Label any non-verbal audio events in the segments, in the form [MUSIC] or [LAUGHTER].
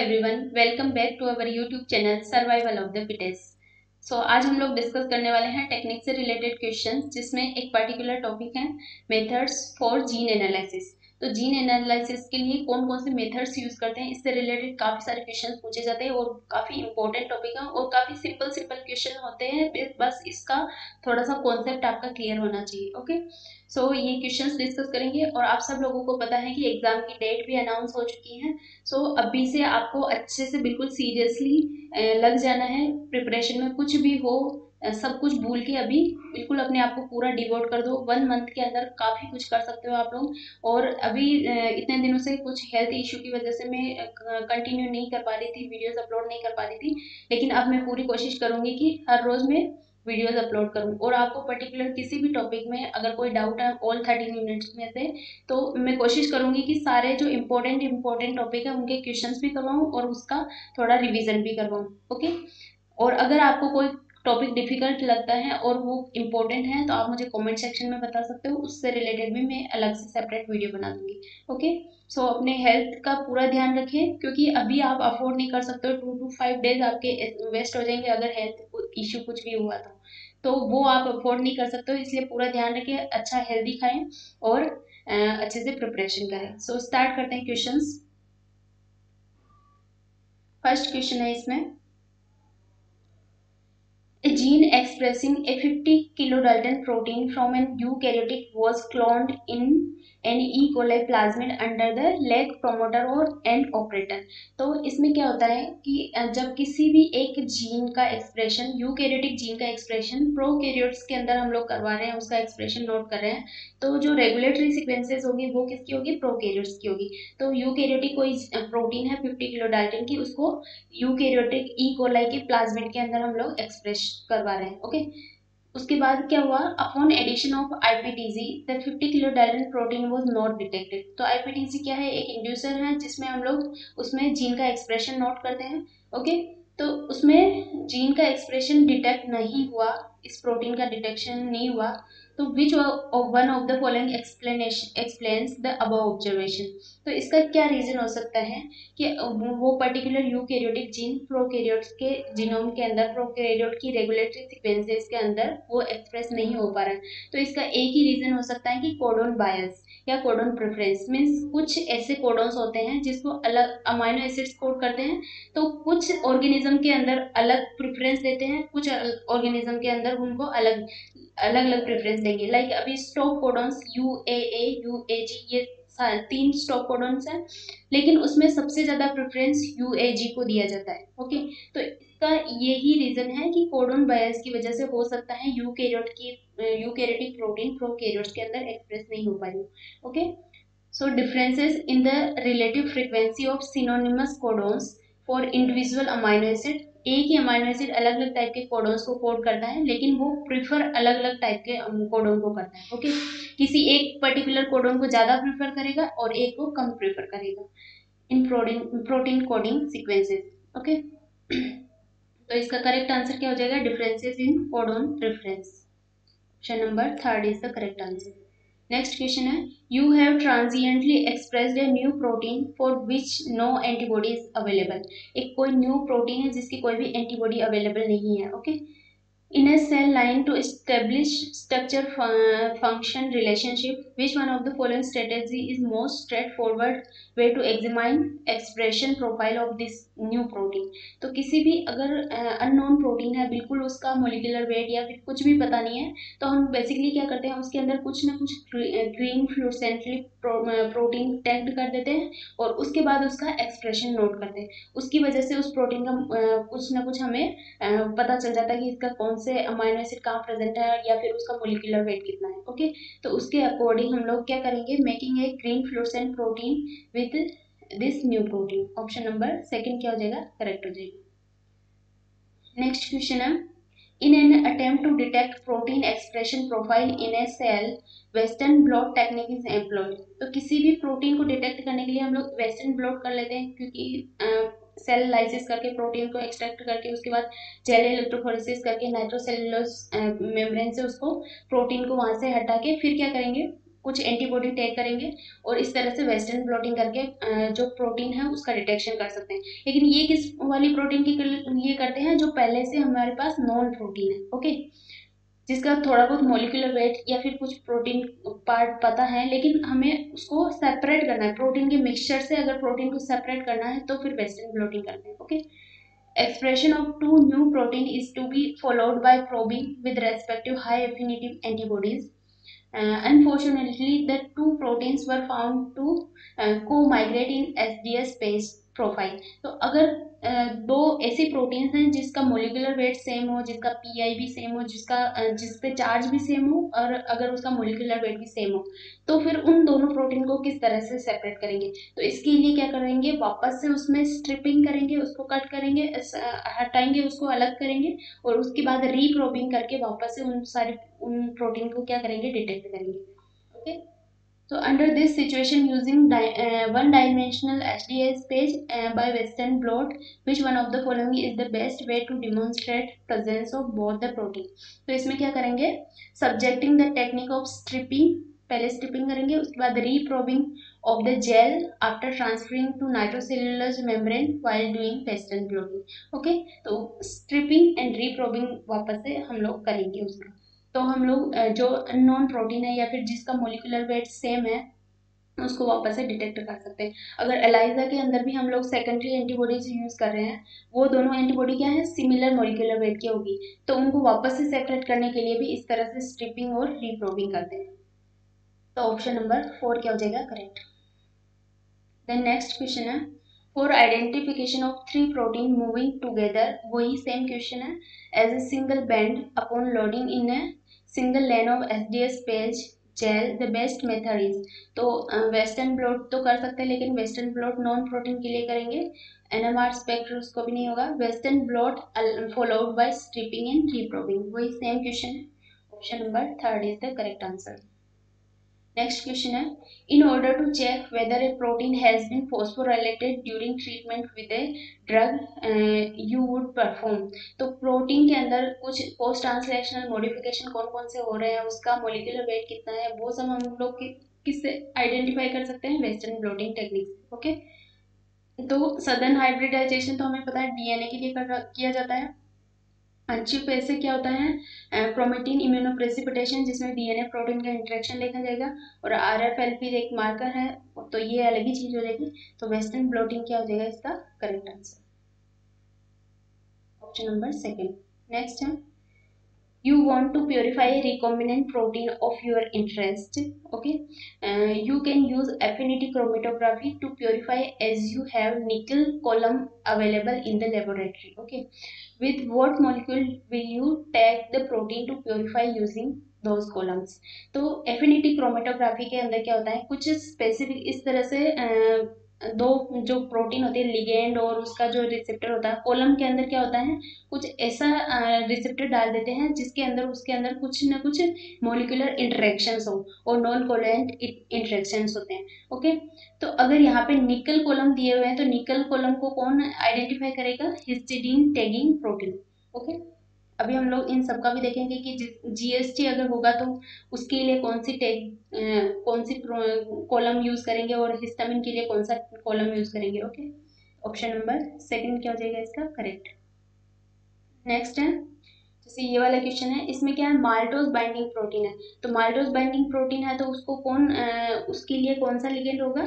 Everyone welcome back to our YouTube channel survival of the fittest so आज हम लोग discuss करने वाले हैं टेक्निक से रिलेटेड क्वेश्चंस जिसमें एक पर्टिकुलर टॉपिक है मेथड्स फॉर जीन एनालिसिस तो जीन एनालिसिस के लिए कौन कौन से मेथड्स यूज़ करते हैं इससे रिलेटेड काफ़ी सारे क्वेश्चन पूछे जाते हैं और काफ़ी इंपॉर्टेंट टॉपिक है और काफ़ी सिंपल सिंपल क्वेश्चन होते हैं बस इसका थोड़ा सा कॉन्सेप्ट आपका क्लियर होना चाहिए ओके सो so, ये क्वेश्चंस डिस्कस करेंगे और आप सब लोगों को पता है कि एग्ज़ाम की डेट भी अनाउंस हो चुकी है। सो so, अभी से आपको अच्छे से बिल्कुल सीरियसली लग जाना है प्रिपरेशन में कुछ भी हो सब कुछ भूल के अभी बिल्कुल अपने आप को पूरा डिवोट कर दो। वन मंथ के अंदर काफ़ी कुछ कर सकते हो आप लोग। और अभी इतने दिनों से कुछ हेल्थ इशू की वजह से मैं कंटिन्यू नहीं कर पा रही थी वीडियोस अपलोड नहीं कर पा रही थी। लेकिन अब मैं पूरी कोशिश करूँगी कि हर रोज़ मैं वीडियोस अपलोड करूँ। और आपको पर्टिकुलर किसी भी टॉपिक में अगर कोई डाउट है ऑल थर्टीन मिनट्स में से तो मैं कोशिश करूँगी कि सारे जो इम्पोर्टेंट इम्पोर्टेंट टॉपिक है, उनके क्वेश्चंस भी करवाऊँ और उसका थोड़ा रिविज़न भी करवाऊँ। ओके और अगर आपको कोई टॉपिक डिफ़िकल्ट लगता है और वो इम्पोर्टेंट है तो आप मुझे कमेंट सेक्शन में बता सकते हो। उससे रिलेटेड भी मैं अलग से सेपरेट वीडियो बना दूँगी ओके सो अपने हेल्थ का पूरा ध्यान रखें क्योंकि अभी आप अफोर्ड नहीं कर सकते हो। टू टू फाइव डेज़ आपके वेस्ट हो जाएँगे अगर हेल्थ इश्यू कुछ भी हुआ तो तो वो आप अफोर्ड नहीं कर सकते हो इसलिए पूरा ध्यान रखें अच्छा हेल्दी खाएँ और अच्छे से प्रिपरेशन करें। सो so, स्टार्ट करते हैं क्वेश्चन फ़र्स्ट क्वेश्चन है इसमें। A gene expressing a 50 kilodalton protein from an eukaryotic was cloned in an E coli plasmid under the lac promoter और एंड ऑपरेटर तो इसमें क्या होता है कि जब किसी भी एक जीन का एक्सप्रेशन यूकेरियोटिक जीन का एक्सप्रेशन प्रोकैरियोट्स के अंदर हम लोग करवा रहे हैं, उसका एक्सप्रेशन नोट कर रहे हैं तो जो रेगुलेटरी सिक्वेंसेज होगी, वो किसकी होगी? प्रोकैरियोट्स की होगी। तो यूकेरियोटिक कोई प्रोटीन है फिफ्टी किलो डाल्टन की, उसको यूकेरियोटिक ई कोलाई के प्लाज्मिड के अंदर हम लोग एक्सप्रेस करवा रहे हैं ओके उसके बाद क्या हुआ? Upon addition of IPTG the 50 kilo dalton protein was not detected तो आईपीटीजी क्या है? एक इंड्यूसर है जिसमें हम लोग उसमें जीन का एक्सप्रेशन नोट करते हैं ओके तो उसमें जीन का एक्सप्रेशन डिटेक्ट नहीं हुआ, इस प्रोटीन का डिटेक्शन नहीं हुआ तो which one of the following explanation explains the above observation तो इसका क्या रीज़न हो सकता है कि वो particular u eukaryotic gene prokaryote के जीनोम के अंदर प्रोकैरियोट की रेगुलेटरी सिक्वेंसेज के अंदर वो एक्सप्रेस नहीं हो पा रहा है। तो इसका एक ही रीज़न हो सकता है कि कोडोन बायस या कोडोन प्रेफरेंस मीन्स कुछ ऐसे कोडोन्स होते हैं जिसको अलग अमाइनो एसिड्स कोड करते हैं। तो कुछ ऑर्गेनिज्म के अंदर अलग प्रेफरेंस देते हैं, कुछ ऑर्गेनिज्म के अंदर उनको अलग अलग अलग प्रेफरेंस देंगे। लाइक अभी stop codons U A A U A G ये तीन स्टॉप कोडॉन्स हैं, लेकिन उसमें सबसे ज़्यादा प्रेफरेंस यू ए जी को दिया जाता है ओके तो इसका यही रीज़न है कि कोडोन बायस की वजह से हो सकता है यू कैरियोट की eukaryotic protein prokaryotes के अंदर एक्सप्रेस नहीं हो पाई okay so differences in the relative frequency of synonymous codons for individual amino acid एक ही अमाइनो एसिड अलग अलग टाइप के कोडोन्स को कोड करता है, लेकिन वो प्रिफर अलग अलग टाइप के कोडोन को करता है ओके किसी एक पर्टिकुलर कोडोन को ज़्यादा प्रिफर करेगा और एक को कम प्रिफर करेगा in protein protein coding sequences okay तो इसका करेक्ट आंसर क्या हो जाएगा? Differences in codon preference option number third is the correct answer next question है you have transiently expressed a new protein for which no antibody is available एक कोई new protein है जिसकी कोई भी एंटीबॉडी अवेलेबल नहीं है okay okay? In a cell line to establish structure fun function relationship which one of the following strategy is most straightforward way to examine expression profile of this new protein तो किसी भी अगर unknown uh, protein है बिल्कुल उसका molecular weight या फिर कुछ भी पता नहीं है तो हम बेसिकली क्या करते हैं उसके अंदर कुछ ना कुछ ग्रीन फ्लूसेंटली प्रोटीन टैग्ड कर देते हैं और उसके बाद उसका एक्सप्रेशन नोट करते हैं उसकी वजह से उस प्रोटीन का uh, कुछ ना कुछ हमें uh, पता चल जाता है कि इसका कौन से अमाइनो एसिड कहाँ प्रेजेंट है या फिर उसका मोलिकुलर वेट कितना है ओके तो उसके अकॉर्डिंग हम लोग क्या करेंगे? Making a green fluorescent protein with this new protein option number second क्या हो जाएगा? करेक्ट हो जाएगा. नेक्स्ट क्वेश्चन है. In an attempt to detect protein expression profile in a cell western blot technique is employed तो किसी भी protein को डिटेक्ट करने के लिए हम लोग वेस्टर्न ब्लॉट कर लेते हैं, क्योंकि सेल लाइसिस करके प्रोटीन को एक्सट्रैक्ट करके, उसके बाद जेल इलेक्ट्रोफोरेसिस करके नाइट्रोसेलुलोस मेम्ब्रेन से उसको प्रोटीन को वहाँ से हटा के फिर क्या करेंगे? कुछ एंटीबॉडी टैग करेंगे और इस तरह से वेस्टर्न ब्लॉटिंग करके जो प्रोटीन है उसका डिटेक्शन कर सकते हैं। लेकिन ये किस वाली प्रोटीन के लिए करते हैं जो पहले से हमारे पास नॉन प्रोटीन है ओके जिसका थोड़ा बहुत मोलिकुलर वेट या फिर कुछ प्रोटीन पार्ट पता है, लेकिन हमें उसको सेपरेट करना है। प्रोटीन के मिक्सचर से अगर प्रोटीन को सेपरेट करना है तो फिर वेस्टर्न ब्लोटिंग करना है okay expression of two new protein is to be followed by probing with respective high affinity antibodies unfortunately the two proteins were found to comigrate in S D S PAGE profile तो अगर दो ऐसी proteins हैं जिसका molecular weight same हो, जिसका PI भी same हो, जिसका जिस पे चार्ज भी सेम हो और अगर उसका मोलिकुलर वेट भी सेम हो। तो फिर उन दोनों प्रोटीन को किस तरह से सेपरेट करेंगे? तो इसके लिए क्या करेंगे? वापस से उसमें स्ट्रिपिंग करेंगे, उसको कट करेंगे हटाएँगे, उसको अलग करेंगे और उसके बाद रीप्रोबिंग करके वापस से उन सारे, उन प्रोटीन को क्या करेंगे? डिटेक्ट करेंगे। Okay okay? So under this situation using di uh, one dimensional HDS page uh, by Western blot, which one of the following is the best way to demonstrate presence of both the protein? तो इसमें क्या करेंगे subjecting the technique of stripping पहले stripping करेंगे उसके बाद reprobing of the gel after transferring to nitrocellulose membrane while doing Western blotting. okay? तो stripping and reprobing वापस से हम लोग करेंगे उसका तो हम लोग जो नॉन प्रोटीन है या फिर जिसका मोलिकुलर वेट सेम है, उसको वापस से डिटेक्ट कर सकते हैं। अगर एलाइजा के अंदर भी हम लोग सेकेंडरी एंटीबॉडीज यूज़ कर रहे हैं, वो दोनों एंटीबॉडी क्या है? सिमिलर मोलिकुलर वेट की होगी। तो उनको वापस से सेपरेट करने के लिए भी इस तरह से स्ट्रिपिंग और रीप्रोबिंग करते हैं। तो ऑप्शन नंबर फोर क्या हो जाएगा? करेक्ट देन नेक्स्ट क्वेश्चन है for identification of three protein moving together वही सेम क्वेश्चन है as a single band upon loading in a single lane of S D S PAGE gel the best method is तो western blot तो कर सकते हैं, लेकिन western blot non protein के लिए करेंगे। एन एम आर स्पेक्टर उसको भी नहीं होगा। Western blot followed by stripping and reprobing वही same question option number third is the correct answer next question है in order to check whether a protein has been phosphorylated during treatment with a drug you would perform तो protein के अंदर कुछ post translational modification कौन कौन से हो रहे हैं उसका मोलिकुलर वेट कितना है वो सब हम लोग किससे आइडेंटिफाई कर सकते हैं? वेस्टर्न ब्लोटिंग टेक्निक ओके तो सदन हाइब्रिडाइजेशन तो हमें पता है डीएनए के लिए कर, किया जाता है। हंची पे क्या होता है? क्रोमेटिन इम्यूनोप्रेसिपिटेशन जिसमें डीएनए प्रोटीन का इंट्रेक्शन देखा जाएगा और आरएफएलपी एक मार्कर है तो ये अलग ही चीज़ हो जाएगी। तो वेस्टर्न ब्लोटिंग क्या हो जाएगा इसका? Correct answer option number second next है. You want to purify recombinant protein of your interest okay you can use affinity chromatography to purify as you have nickel column available in the laboratory okay with what molecule will you tag the protein to purify using those columns तो affinity chromatography के अंदर क्या होता है कुछ specific इस तरह से दो जो प्रोटीन होती है लिगेंड और उसका जो रिसेप्टर होता है कोलम के अंदर क्या होता है, कुछ ऐसा रिसेप्टर डाल देते हैं, जिसके अंदर, उसके अंदर कुछ ना कुछ मोलिकुलर इंटरेक्शंस हो और नॉन कोलेंट इंटरेक्शंस होते हैं ओके तो अगर यहाँ पे निकल कोलम दिए हुए हैं तो निकल कोलम को कौन आइडेंटिफाई करेगा? हिस्टिडीन टैगिंग प्रोटीन ओके अभी हम लोग इन सब का भी देखेंगे कि जीएसटी अगर होगा तो उसके लिए कौन सी टेग कौन सी कॉलम यूज़ करेंगे और हिस्टामिन के लिए कौन सा कॉलम यूज़ करेंगे ओके? ऑप्शन नंबर सेकंड क्या हो जाएगा इसका? करेक्ट नेक्स्ट है जैसे ये वाला क्वेश्चन है इसमें क्या है? माल्टोज बाइंडिंग प्रोटीन है। तो माल्टोज बाइंडिंग प्रोटीन है तो उसको कौन आ, उसके लिए कौन सा लिगेंड होगा?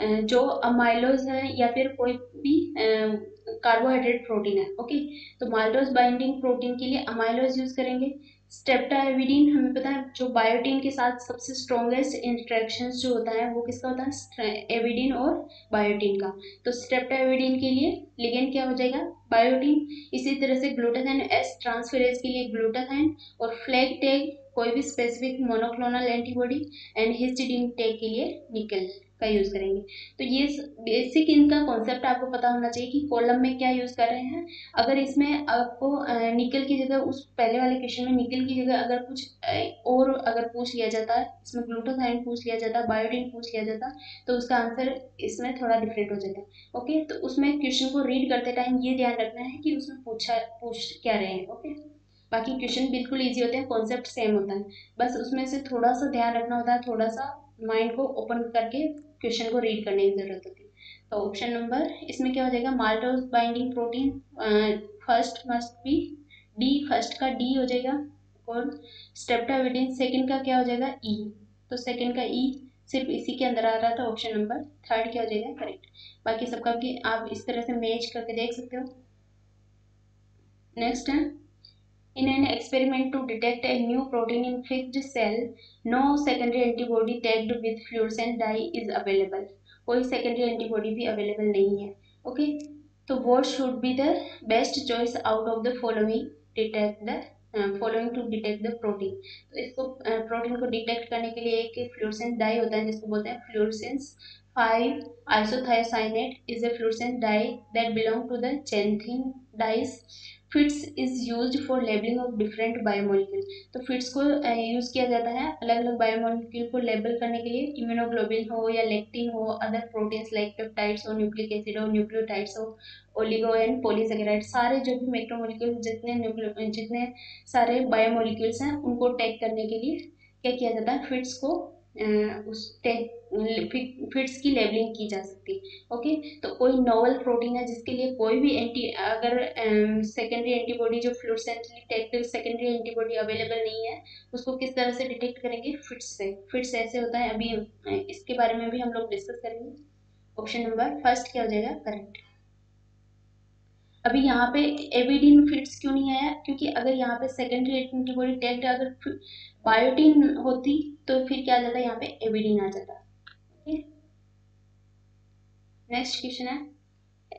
जो अमाइलोज है या फिर कोई भी कार्बोहाइड्रेट प्रोटीन है ओके तो माल्टोज बाइंडिंग प्रोटीन के लिए अमाइलोज यूज़ करेंगे। स्टेप्टाविडीन हमें पता है, जो बायोटीन के साथ सबसे स्ट्रॉन्गेस्ट इंट्रैक्शन जो होता है, वो किसका होता है? एविडीन और बायोटीन का। तो स्टेप्टाविडीन के लिए लिगेंड क्या हो जाएगा? बायोटीन इसी तरह से ग्लूटाथाइन एस ट्रांसफेरेज के लिए ग्लूटाथाइन और फ्लैग टैग कोई भी specific monoclonal antibody and histidine tag के लिए निकल का यूज़ करेंगे। तो ये बेसिक इनका कॉन्सेप्ट आपको पता होना चाहिए कि कॉलम में क्या यूज़ कर रहे हैं। अगर इसमें आपको निकल की जगह उस पहले वाले क्वेश्चन में निकल की जगह अगर कुछ और अगर पूछ लिया जाता है इसमें ग्लूटोसाइन पूछ लिया जाता बायोडिन पूछ लिया जाता तो उसका आंसर इसमें थोड़ा डिफरेंट हो जाता। ओके तो उसमें क्वेश्चन को रीड करते टाइम ये ध्यान रखना है कि उसमें पूछा, पूछ क्या रहे हैं। ओके बाकी क्वेश्चन बिल्कुल ईजी होते हैं कॉन्सेप्ट सेम होता है। बस उसमें से थोड़ा सा ध्यान रखना होता है, थोड़ा सा माइंड को ओपन करके क्वेश्चन को रीड करने की ज़रूरत होती है। तो ऑप्शन नंबर इसमें क्या हो जाएगा? Maltose binding protein first must be D first का डी हो जाएगा। और स्टेप्टाविटिन सेकंड का क्या हो जाएगा? E e. तो सेकंड का ई e सिर्फ़ इसी के अंदर आ रहा था ऑप्शन नंबर थर्ड क्या हो जाएगा? करेक्ट बाकी सबका आप इस तरह से मैच करके देख सकते हो। नेक्स्ट है In an experiment to detect a new protein in fixed cell, no secondary antibody tagged with fluorescent dye is available. कोई secondary antibody भी available नहीं है. Okay, तो what should be the best choice out of the following detect the following to detect the protein तो इसको प्रोटीन uh, को detect करने के लिए एक फ्लोरसेंस डाई होता है जिसको बोलते हैं fluorescence five isothiocyanate is a fluorescence dye that belong to the xanthene dyes fits is use for labeling of different biomolecule. तो फिट्स को यूज़ किया जाता है अलग अलग बायोमोलिक्यूल को लेबल करने के लिए। इम्यूनोग्लोबिन हो या लेक्टिन हो अदर प्रोटीन्स लाइक पेप्टाइड्स हो न्यूक्लिक एसिड हो न्यूक्लियोटाइड्स हो ओलिगो एंड पोलीसेकेराइड सारे जो भी मैक्रोमोलिक्यूल जितने जितने सारे बायोमोलिक्यूल्स हैं, उनको टैग करने के लिए क्या किया जाता है? फिट्स को उस फिट्स की लेबलिंग की जा सकती है ओके तो कोई नोवल प्रोटीन है जिसके लिए कोई भी एंटी अगर सेकेंडरी एंटीबॉडी जो fluorescently detective secondary antibody available नहीं है, उसको किस तरह से डिटेक्ट करेंगे? फिट्स से। फिट्स ऐसे होता है। अभी इसके बारे में भी हम लोग डिस्कस करेंगे। ऑप्शन नंबर फ़र्स्ट क्या हो जाएगा? करेक्ट अभी यहाँ पे एविडिन फिट्स क्यों नहीं आया? क्योंकि अगर यहाँ पे सेकेंडरी एंटीबॉडी टैग्ड अगर बायोटीन होती तो फिर क्या आ जाता यहाँ पे एविडिन आ जाता। नेक्स्ट क्वेश्चन है.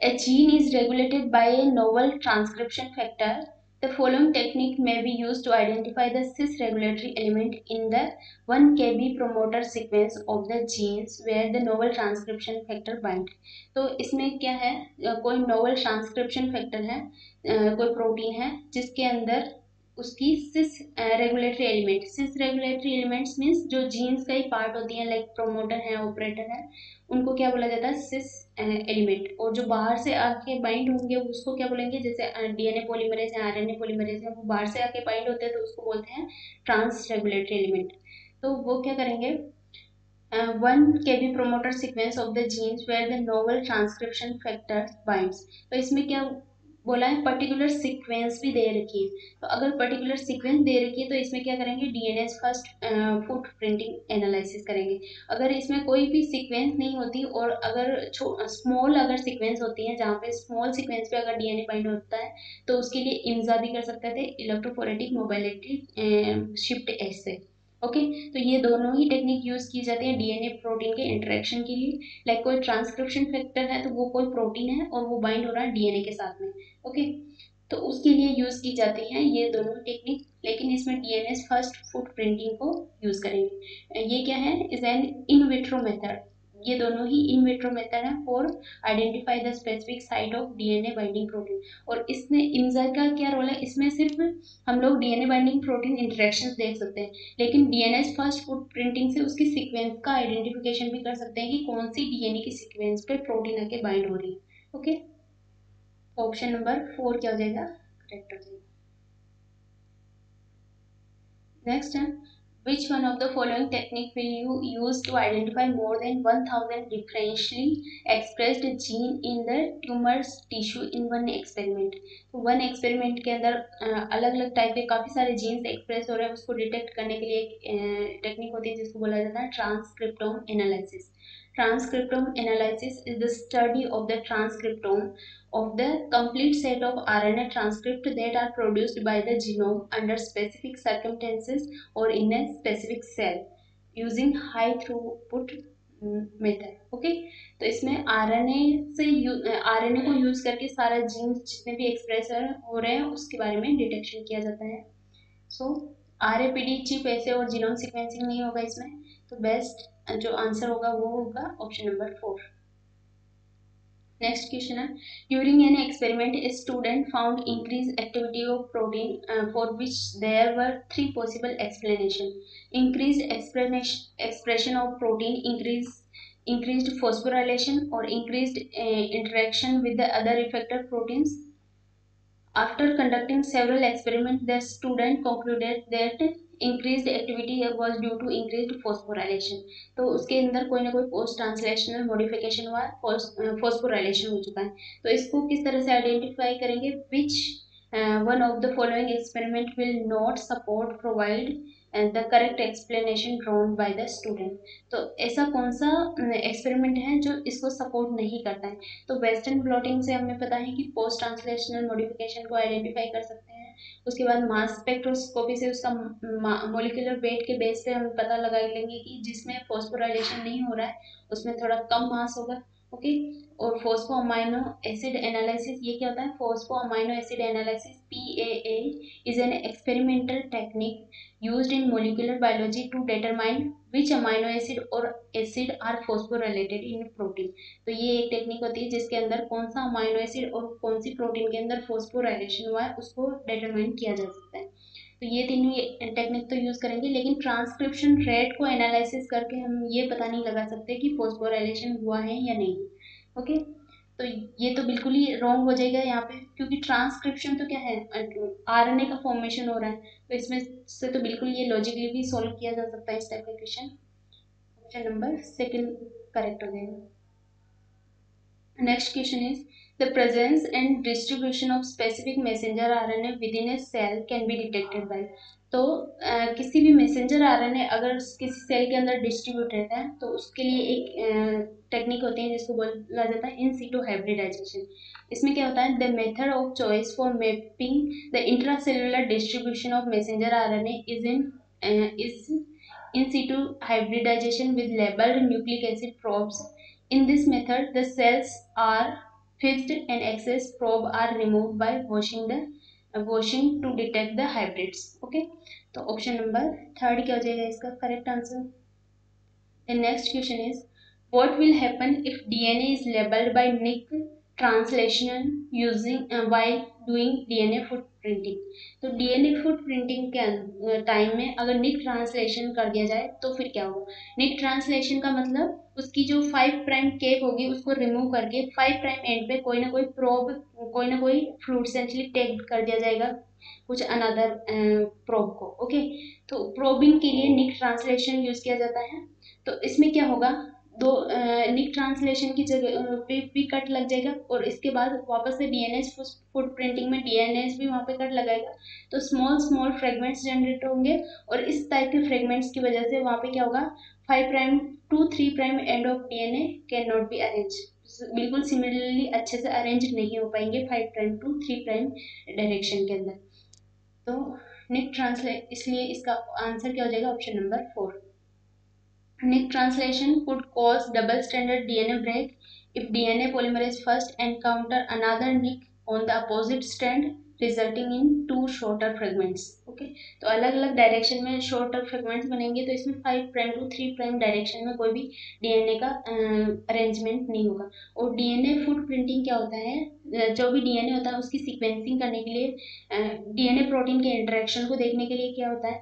A gene is regulated by a novel transcription factor the following technique may be use to identify the cis regulatory element in the one K B promoter sequence of the genes where the novel transcription factor bind तो इसमें क्या है? कोई novel transcription factor है कोई protein है, जिसके अंदर उसकी cis regulatory element cis regulatory elements means जो जीन्स का ही पार्ट होती हैं लाइक प्रोमोटर है ऑपरेटर है उनको क्या बोला जाता है? सिस एलिमेंट uh, और जो बाहर से आके बाइंड होंगे उसको क्या बोलेंगे? जैसे डीएनए पॉलीमरेज है आरएनए पॉलीमरेज है वो बाहर से आके बाइंड होते हैं तो उसको बोलते हैं ट्रांस रेगुलेटरी एलिमेंट तो वो क्या करेंगे? One K B promoter sequence of the genes where the novel transcription factor binds तो इसमें क्या बोला है पर्टिकुलर सीक्वेंस भी दे रखी है। तो अगर पर्टिकुलर सीक्वेंस दे रखी है तो इसमें क्या करेंगे? DNA first footprinting analysis करेंगे। अगर इसमें कोई भी सीक्वेंस नहीं होती और अगर स्मॉल अगर सीक्वेंस होती है, जहाँ पे स्मॉल सीक्वेंस पे अगर डीएनए बाइंड होता है तो उसके लिए इम्जा भी कर सकते थे इलेक्ट्रोफोरेटिक मोबाइलिटी शिफ्ट एस से ओके? तो ये दोनों ही टेक्निक यूज़ की जाती है डीएनए प्रोटीन के इंटरेक्शन के लिए। लाइक कोई ट्रांसक्रिप्शन फैक्टर है तो वो कोई प्रोटीन है और वो बाइंड हो रहा है डीएनए के साथ में, ओके? तो उसके लिए यूज़ की जाती है ये दोनों टेक्निक लेकिन इसमें डीएनए फ़र्स्ट फुट प्रिंटिंग को यूज़ करेंगे। ये क्या है? Is an in vitro method ये दोनों ही इन विट्रो मेथड है for identify the specific site of DNA binding protein और इसमें इम्जर का क्या रोल है? इसमें सिर्फ़ हम लोग डीएनए बाइंडिंग प्रोटीन इंटरेक्शन देख सकते हैं, लेकिन डीएनए फ़र्स्ट फुट प्रिंटिंग से उसकी सीक्वेंस का आइडेंटिफिकेशन भी कर सकते हैं कि कौन सी डीएनए की सीक्वेंस पे प्रोटीन आके बाइंड हो रही है। ओके ऑप्शन नंबर फोर क्या हो जाएगा? करेक्ट हो जाएगा। नेक्स्ट है। Which one of the following technique will you use to identify more than 1000 differentially expressed gene in the tumor's tissue in one experiment? तो वन एक्सपेरिमेंट के अंदर अलग अलग टाइप के काफ़ी सारे जीन्स एक्सप्रेस हो रहे हैं उसको डिटेक्ट करने के लिए एक टेक्निक होती है जिसको बोला जाता है transcriptome analysis Transcriptome analysis is the study of the transcriptome of the complete set of RNA transcript that are produced by the genome under specific circumstances or in a specific cell using high throughput method okay तो इसमें RNA से RNA को use करके सारा jeans जितने भी express हो रहे हैं उसके बारे में डिटेक्शन किया जाता है so R A P D chip ऐसे और जीनोम सिक्वेंसिंग नहीं होगा इसमें तो बेस्ट जो आंसर होगा वो होगा option number four next question है during an experiment student found increase activity of protein for which there were three possible explanation increase expression of protein increase phosphorylation or increased uh, interaction with the other effector proteins After conducting several experiments, the student concluded that increased activity was due to increase phosphorylation तो उसके अंदर कोई ना कोई post translational modification हुआ phosphorylation हो चुका है। तो इसको किस तरह से आइडेंटिफाई करेंगे? Which one of the following experiment will not support provide the correct explanation drawn by the student तो ऐसा कौन सा एक्सपेरिमेंट है जो इसको सपोर्ट नहीं करता है? तो वेस्टर्न ब्लॉटिंग से हमें पता है कि पोस्ट ट्रांसलेशनल मॉडिफिकेशन को आइडेंटिफाई कर सकते हैं। उसके बाद मास स्पेक्ट्रोस्कोपी से उसका मोलिकुलर वेट के बेस पे हम पता लगा लेंगे कि जिसमें फॉस्फोराइलेशन नहीं हो रहा है, उसमें थोड़ा कम मास होगा। ओके? और फोस्फो अमाइनो एसिड एनालिसिस ये क्या होता है? Phospho amino acid analysis P A A is an experimental technique use in molecular biology to determine which amino acid or acid are phosphorylated in protein तो ये एक technique होती है जिसके अंदर कौन सा अमाइनो एसिड और कौन सी प्रोटीन के अंदर फोस्फोराइलेशन हुआ है, उसको डिटरमाइन किया जा सकता है। तो ये तीनों टेक्निक तो यूज़ करेंगे, लेकिन ट्रांसक्रिप्शन रेट को एनालिसिस करके हम ये पता नहीं लगा सकते कि फोस्फोराइलेशन हुआ है या नहीं ओके तो ये तो बिल्कुल ही रॉन्ग हो जाएगा यहाँ पे, क्योंकि ट्रांसक्रिप्शन तो क्या है आरएनए का फॉर्मेशन हो रहा है तो इसमें से तो बिल्कुल ये लॉजिकली भी सॉल्व किया जा सकता है इस टाइप का question option number second correct हो जाएगा. Next question is The presence and distribution of specific messenger RNA within a cell can be detected by तो आ, किसी भी मैसेंजर आरएनए अगर किसी सेल के अंदर डिस्ट्रीब्यूट रहता है तो उसके लिए एक टेक्निक होती है जिसको बोला जाता है इन सीटो हाइब्रिडाइजेशन इसमें क्या होता है the method of choice for mapping the intracellular distribution of messenger RNA is in is in situ hybridization with labeled nucleic acid probes. In this method, the cells are fixed and excess probe are removed by washing the uh, washing to detect the hybrids okay तो option number third क्या हो जाएगा इसका correct answer the next question is what will happen if DNA is labeled by Nick translation using uh, while doing DNA footprinting तो DNA footprinting के time में अगर nick translation कर दिया जाए तो फिर क्या होगा? निक ट्रांसलेशन का मतलब उसकी जो फाइव प्राइम केप होगी, उसको रिमूव करके फाइव प्राइम एंड पे कोई ना कोई प्रोब कोई ना कोई फ्लूड सेंचुअली टैग कर दिया जाएगा कुछ अनदर प्रोब को ओके तो प्रोबिंग के लिए निक ट्रांसलेशन यूज़ किया जाता है। तो इसमें क्या होगा? दो निक ट्रांसलेशन की जगह पे भी कट लग जाएगा और इसके बाद वापस से डीएनएस फुट प्रिंटिंग में डीएनएस भी वहाँ पे कट लगाएगा। तो स्मॉल स्मॉल फ्रेगमेंट्स जनरेट होंगे और इस टाइप के फ्रेगमेंट्स की वजह से वहाँ पे क्या होगा? Five prime to three prime end of D N A can not be arrange बिल्कुल सिमिलरली अच्छे से अरेंज नहीं हो पाएँगे five prime to three prime direction के अंदर। तो निक ट्रांसलेट इसलिए इसका आंसर क्या हो जाएगा? Option number four Nick translation could cause double-stranded DNA break if DNA polymerase first encounter another nick on the opposite strand resulting in two shorter fragments okay तो अलग अलग डायरेक्शन में शॉर्टर फ्रेगमेंट्स बनेंगे तो इसमें five prime to three prime direction में कोई भी डीएनए का अरेंजमेंट नहीं होगा। और डीएनए फुट प्रिंटिंग क्या होता है? जो भी डीएनए होता है, उसकी सीक्वेंसिंग करने के लिए डीएनए प्रोटीन के इंटरेक्शन को देखने के लिए क्या होता है?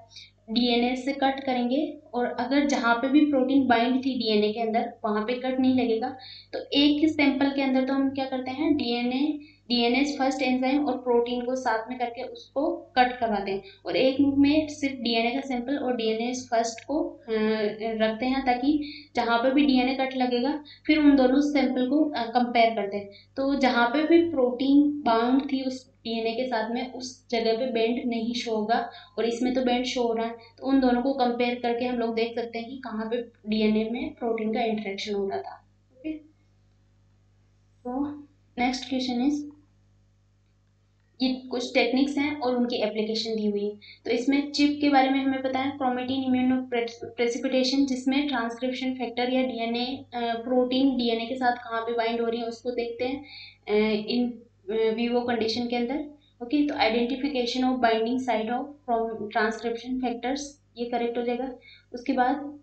डीएनए से कट करेंगे और अगर जहाँ पे भी प्रोटीन बाइंड थी डीएनए के अंदर, वहाँ पे कट नहीं लगेगा। तो एक सैंपल के अंदर तो हम क्या करते हैं, डीएनए डीएनए फ़र्स्ट एंजाइम और प्रोटीन को साथ में करके उसको कट करवाते हैं। और एक में सिर्फ़ डीएनए का सैंपल और डीएनए फ़र्स्ट को रखते हैं ताकि जहाँ पे भी डीएनए कट लगेगा, फिर उन दोनों सैंपल को कंपेयर करते हैं। तो जहाँ पे भी प्रोटीन बाउंड थी उस डीएनए के साथ में, उस जगह पे बेंड नहीं शो होगा और इसमें तो बेंड शो हो रहा है। तो उन दोनों को कंपेयर करके हम लोग देख सकते हैं कि कहाँ पे डीएनए में प्रोटीन का इंटरेक्शन हो रहा था ओके तो नेक्स्ट क्वेश्चन इज़ ये कुछ टेक्निक्स हैं और उनकी एप्लीकेशन दी हुई है। तो इसमें चिप के बारे में हमें पता है क्रोमेटिन इम्यूनो प्रेसिपिटेशन जिसमें ट्रांसक्रिप्शन फैक्टर या डीएनए प्रोटीन डीएनए के साथ कहाँ पे बाइंड हो रही है, उसको देखते हैं इन वीवो कंडीशन के अंदर ओके तो identification of binding site of transcription factors ये करेक्ट हो जाएगा। उसके बाद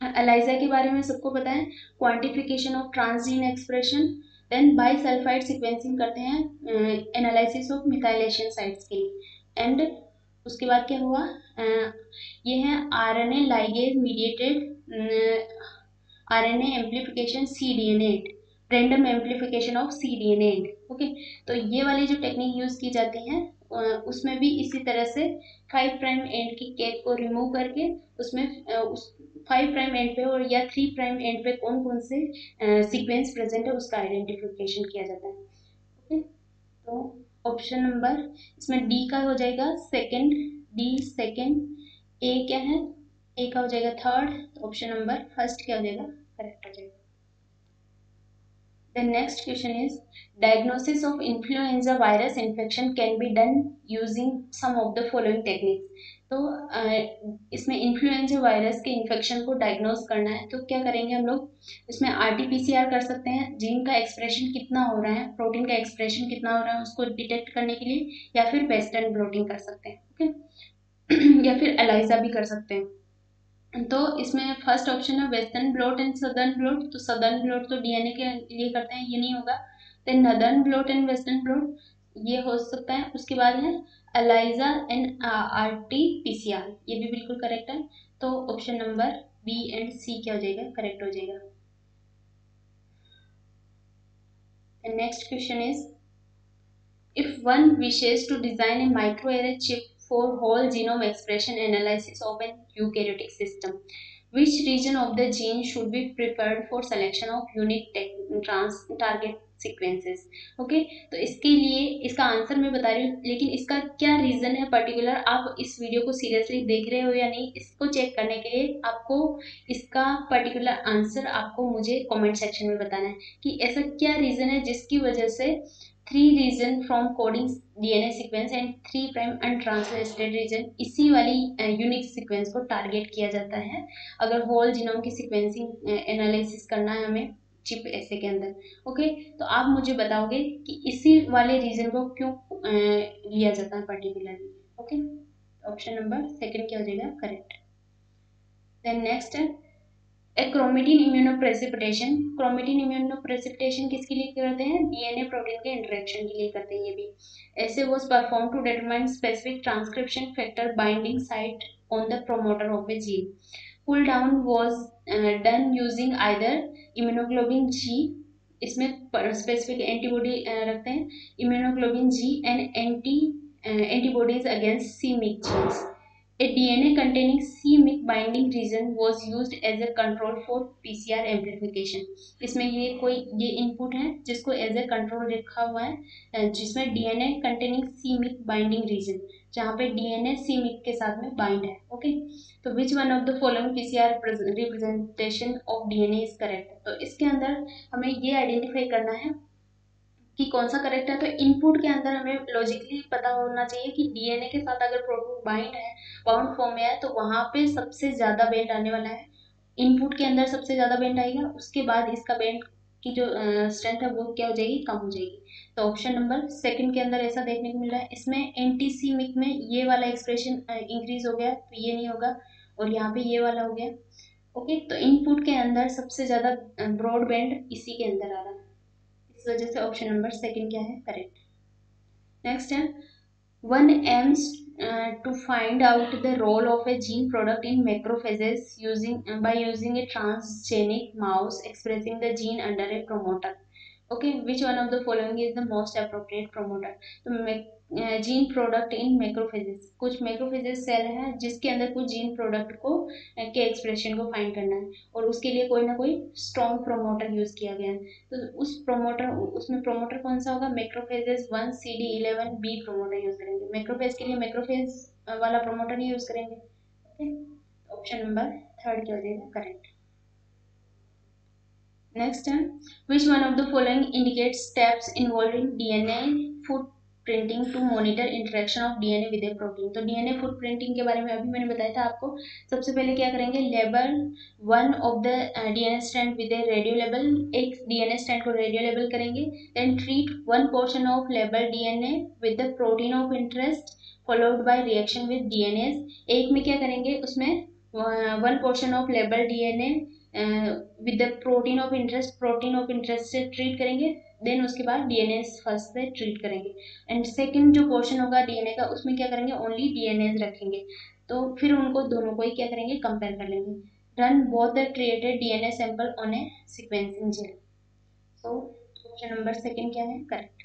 अलाइजा के बारे में सबको पता है quantification of transgene expression then bisulphide sequencing करते हैं एनालिसिस ऑफ़ मिथाइलेशन साइट्स के लिए। एंड उसके बाद क्या हुआ? uh, ये है R N A ligase mediated R N A amplification C D N at random amplification of C D N end okay तो ये वाली जो टेक्निक यूज़ की जाती हैं उसमें भी इसी तरह से फाइव प्राइम एंड की केक को रिमूव करके उसमें उस फाइव प्राइम एंड पे और या थ्री प्राइम एंड पे कौन कौन से सीक्वेंस प्रेजेंट है उसका आइडेंटिफिकेशन किया जाता है। ओके तो ऑप्शन नंबर इसमें डी का हो जाएगा सेकंड डी सेकंड ए क्या है? ए का हो जाएगा थर्ड ऑप्शन नंबर फ़र्स्ट क्या हो जाएगा? करेक्ट हो जाएगा। The next question is, diagnosis of influenza virus infection can be done using some of the following techniques. तो इसमें इन्फ्लुएंजा वायरस के इन्फेक्शन को डायग्नोस करना है तो क्या करेंगे हम लोग? इसमें R T P C R कर सकते हैं। जीन का एक्सप्रेशन कितना हो रहा है प्रोटीन का एक्सप्रेशन कितना हो रहा है उसको डिटेक्ट करने के लिए, या फिर वेस्टर्न ब्लोटिंग कर सकते हैं ओके [CLEARS THROAT] या फिर एलाइजा भी कर सकते हैं। तो इसमें फ़र्स्ट ऑप्शन है western blot and southern blot तो सदर्न ब्लॉट तो डीएनए के लिए करते हैं, ये नहीं होगा। Then northern blot and western blot ये हो सकता है। उसके बाद है ELISA and R T P C R ये भी बिल्कुल करेक्ट है। तो option number B and C क्या हो जाएगा? करेक्ट हो जाएगा। Next question is if one wishes to design a microarray chip for whole genome expression analysis of an eukaryotic system. Which region of the gene should be prepared for selection of unique trans, target sequences okay तो इसके लिए, इसका answer मैं बता रही हूँ, लेकिन इसका क्या रीज़न है पर्टिकुलर आप इस वीडियो को सीरियसली देख रहे हो या नहीं? इसको चेक करने के लिए आपको इसका पर्टिकुलर आंसर आपको मुझे कमेंट सेक्शन में बताना है कि ऐसा क्या रीज़न है जिसकी वजह से three region from coding DNA sequence and three prime untranslated region इसी वाली यूनिक सीक्वेंस को टारगेट किया जाता है। अगर होल जीनोम की सीक्वेंसिंग एनालिसिस करना है हमें चिप ऐसे के अंदर। ओके तो आप मुझे बताओगे कि इसी वाले रीजन को क्यों लिया जाता है particularly okay option number second क्या हो जाएगा? करेक्ट देन नेक्स्ट है क्रोमेटिन इम्यूनोप्रेसिपिटेशन क्रोमेटिन इम्यूनोप्रेसिपिटेशन किसके लिए करते हैं? डीएनए प्रोटीन के इंटरेक्शन के लिए करते हैं ये भी। Assay was perform to determine specific transcription factor binding site on the promoter of a gene pull down was done using either immunoglobin G इसमें स्पेसिफिक एंटीबॉडी रखते हैं immunoglobin G and anti antibodies against c-Myc genes A DNA containing c-MYC binding region was used as a control for PCR amplification. इसमें ये कोई, ये input है जिसको as a control रखा हुआ है जिसमें डीएनए कंटेनिंग सी-MYC बाइंडिंग रीजन जहाँ पे डीएनए सी-MYC के साथ में बाइंड है ओके तो which one of the following PCR representation of DNA is correct तो इसके अंदर हमें ये आइडेंटिफाई करना है कि कौन सा करेक्ट है तो इनपुट के अंदर हमें लॉजिकली पता होना चाहिए कि डीएनए के साथ अगर प्रोटीन बाइंड है बाउंड फॉर्म में है तो वहाँ पे सबसे ज़्यादा बेंड आने वाला है। इनपुट के अंदर सबसे ज़्यादा बेंड आएगा, उसके बाद इसका बेंड की जो स्ट्रेंथ है वो क्या हो जाएगी, कम हो जाएगी। तो ऑप्शन नंबर सेकंड के अंदर ऐसा देखने को मिल रहा है। इसमें एंटीसीमिक में ये वाला एक्सप्रेशन इंक्रीज हो गया तो ये नहीं होगा, और यहाँ पे ये वाला हो गया। ओके तो इनपुट के अंदर सबसे ज़्यादा ब्रॉड बैंड इसी के अंदर आ रहा है। इस वजह से ऑप्शन नंबर सेकंड क्या है? करेक्ट नेक्स्ट है one aims to find out the role of a gene product in macrophages using by using a transgenic mouse expressing the gene under a promoter okay which one of the following is the most appropriate promoter तो gene product in macrophages कुछ macrophages cell है, जिसके अंदर कुछ gene product को के expression को find करना है। और उसके लिए कोई ना कोई स्ट्रॉन्ग प्रोमोटर यूज़ किया गया है। तो उस प्रोमोटर उसमें प्रोमोटर कौन सा होगा? Macrophages one C D eleven B promoter use करेंगे। मैक्रोफेज के लिए मैक्रोफेज वाला प्रोमोटर ही यूज़ करेंगे। ओके ऑप्शन नंबर थर्ड क्या हो जाएगा? Correct which one of the following indicate steps involving DNA footprinting to monitor interaction of DNA with a protein तो फुट प्रिंटिंग के बारे में अभी मैंने बताया था आपको। सबसे पहले क्या करेंगे? Label one of the DNA strand with a radio label एक डीएनए स्टैंड को रेडियो लेबल करेंगे। Then treat one portion of label DNA with the protein of interest followed by reaction with DNA एक में क्या करेंगे? उसमें one portion of label DNA with the protein of interest protein of interest से treat करेंगे then उसके बाद DNA first से ट्रीट करेंगे। एंड सेकंड जो पोर्शन होगा डीएनए का, उसमें क्या करेंगे? ओनली डीएनए रखेंगे। तो फिर उनको दोनों को ही क्या करेंगे? कंपेयर कर लेंगे। Run both the created DNA sample on a sequencing gel so option number second क्या है? करेक्ट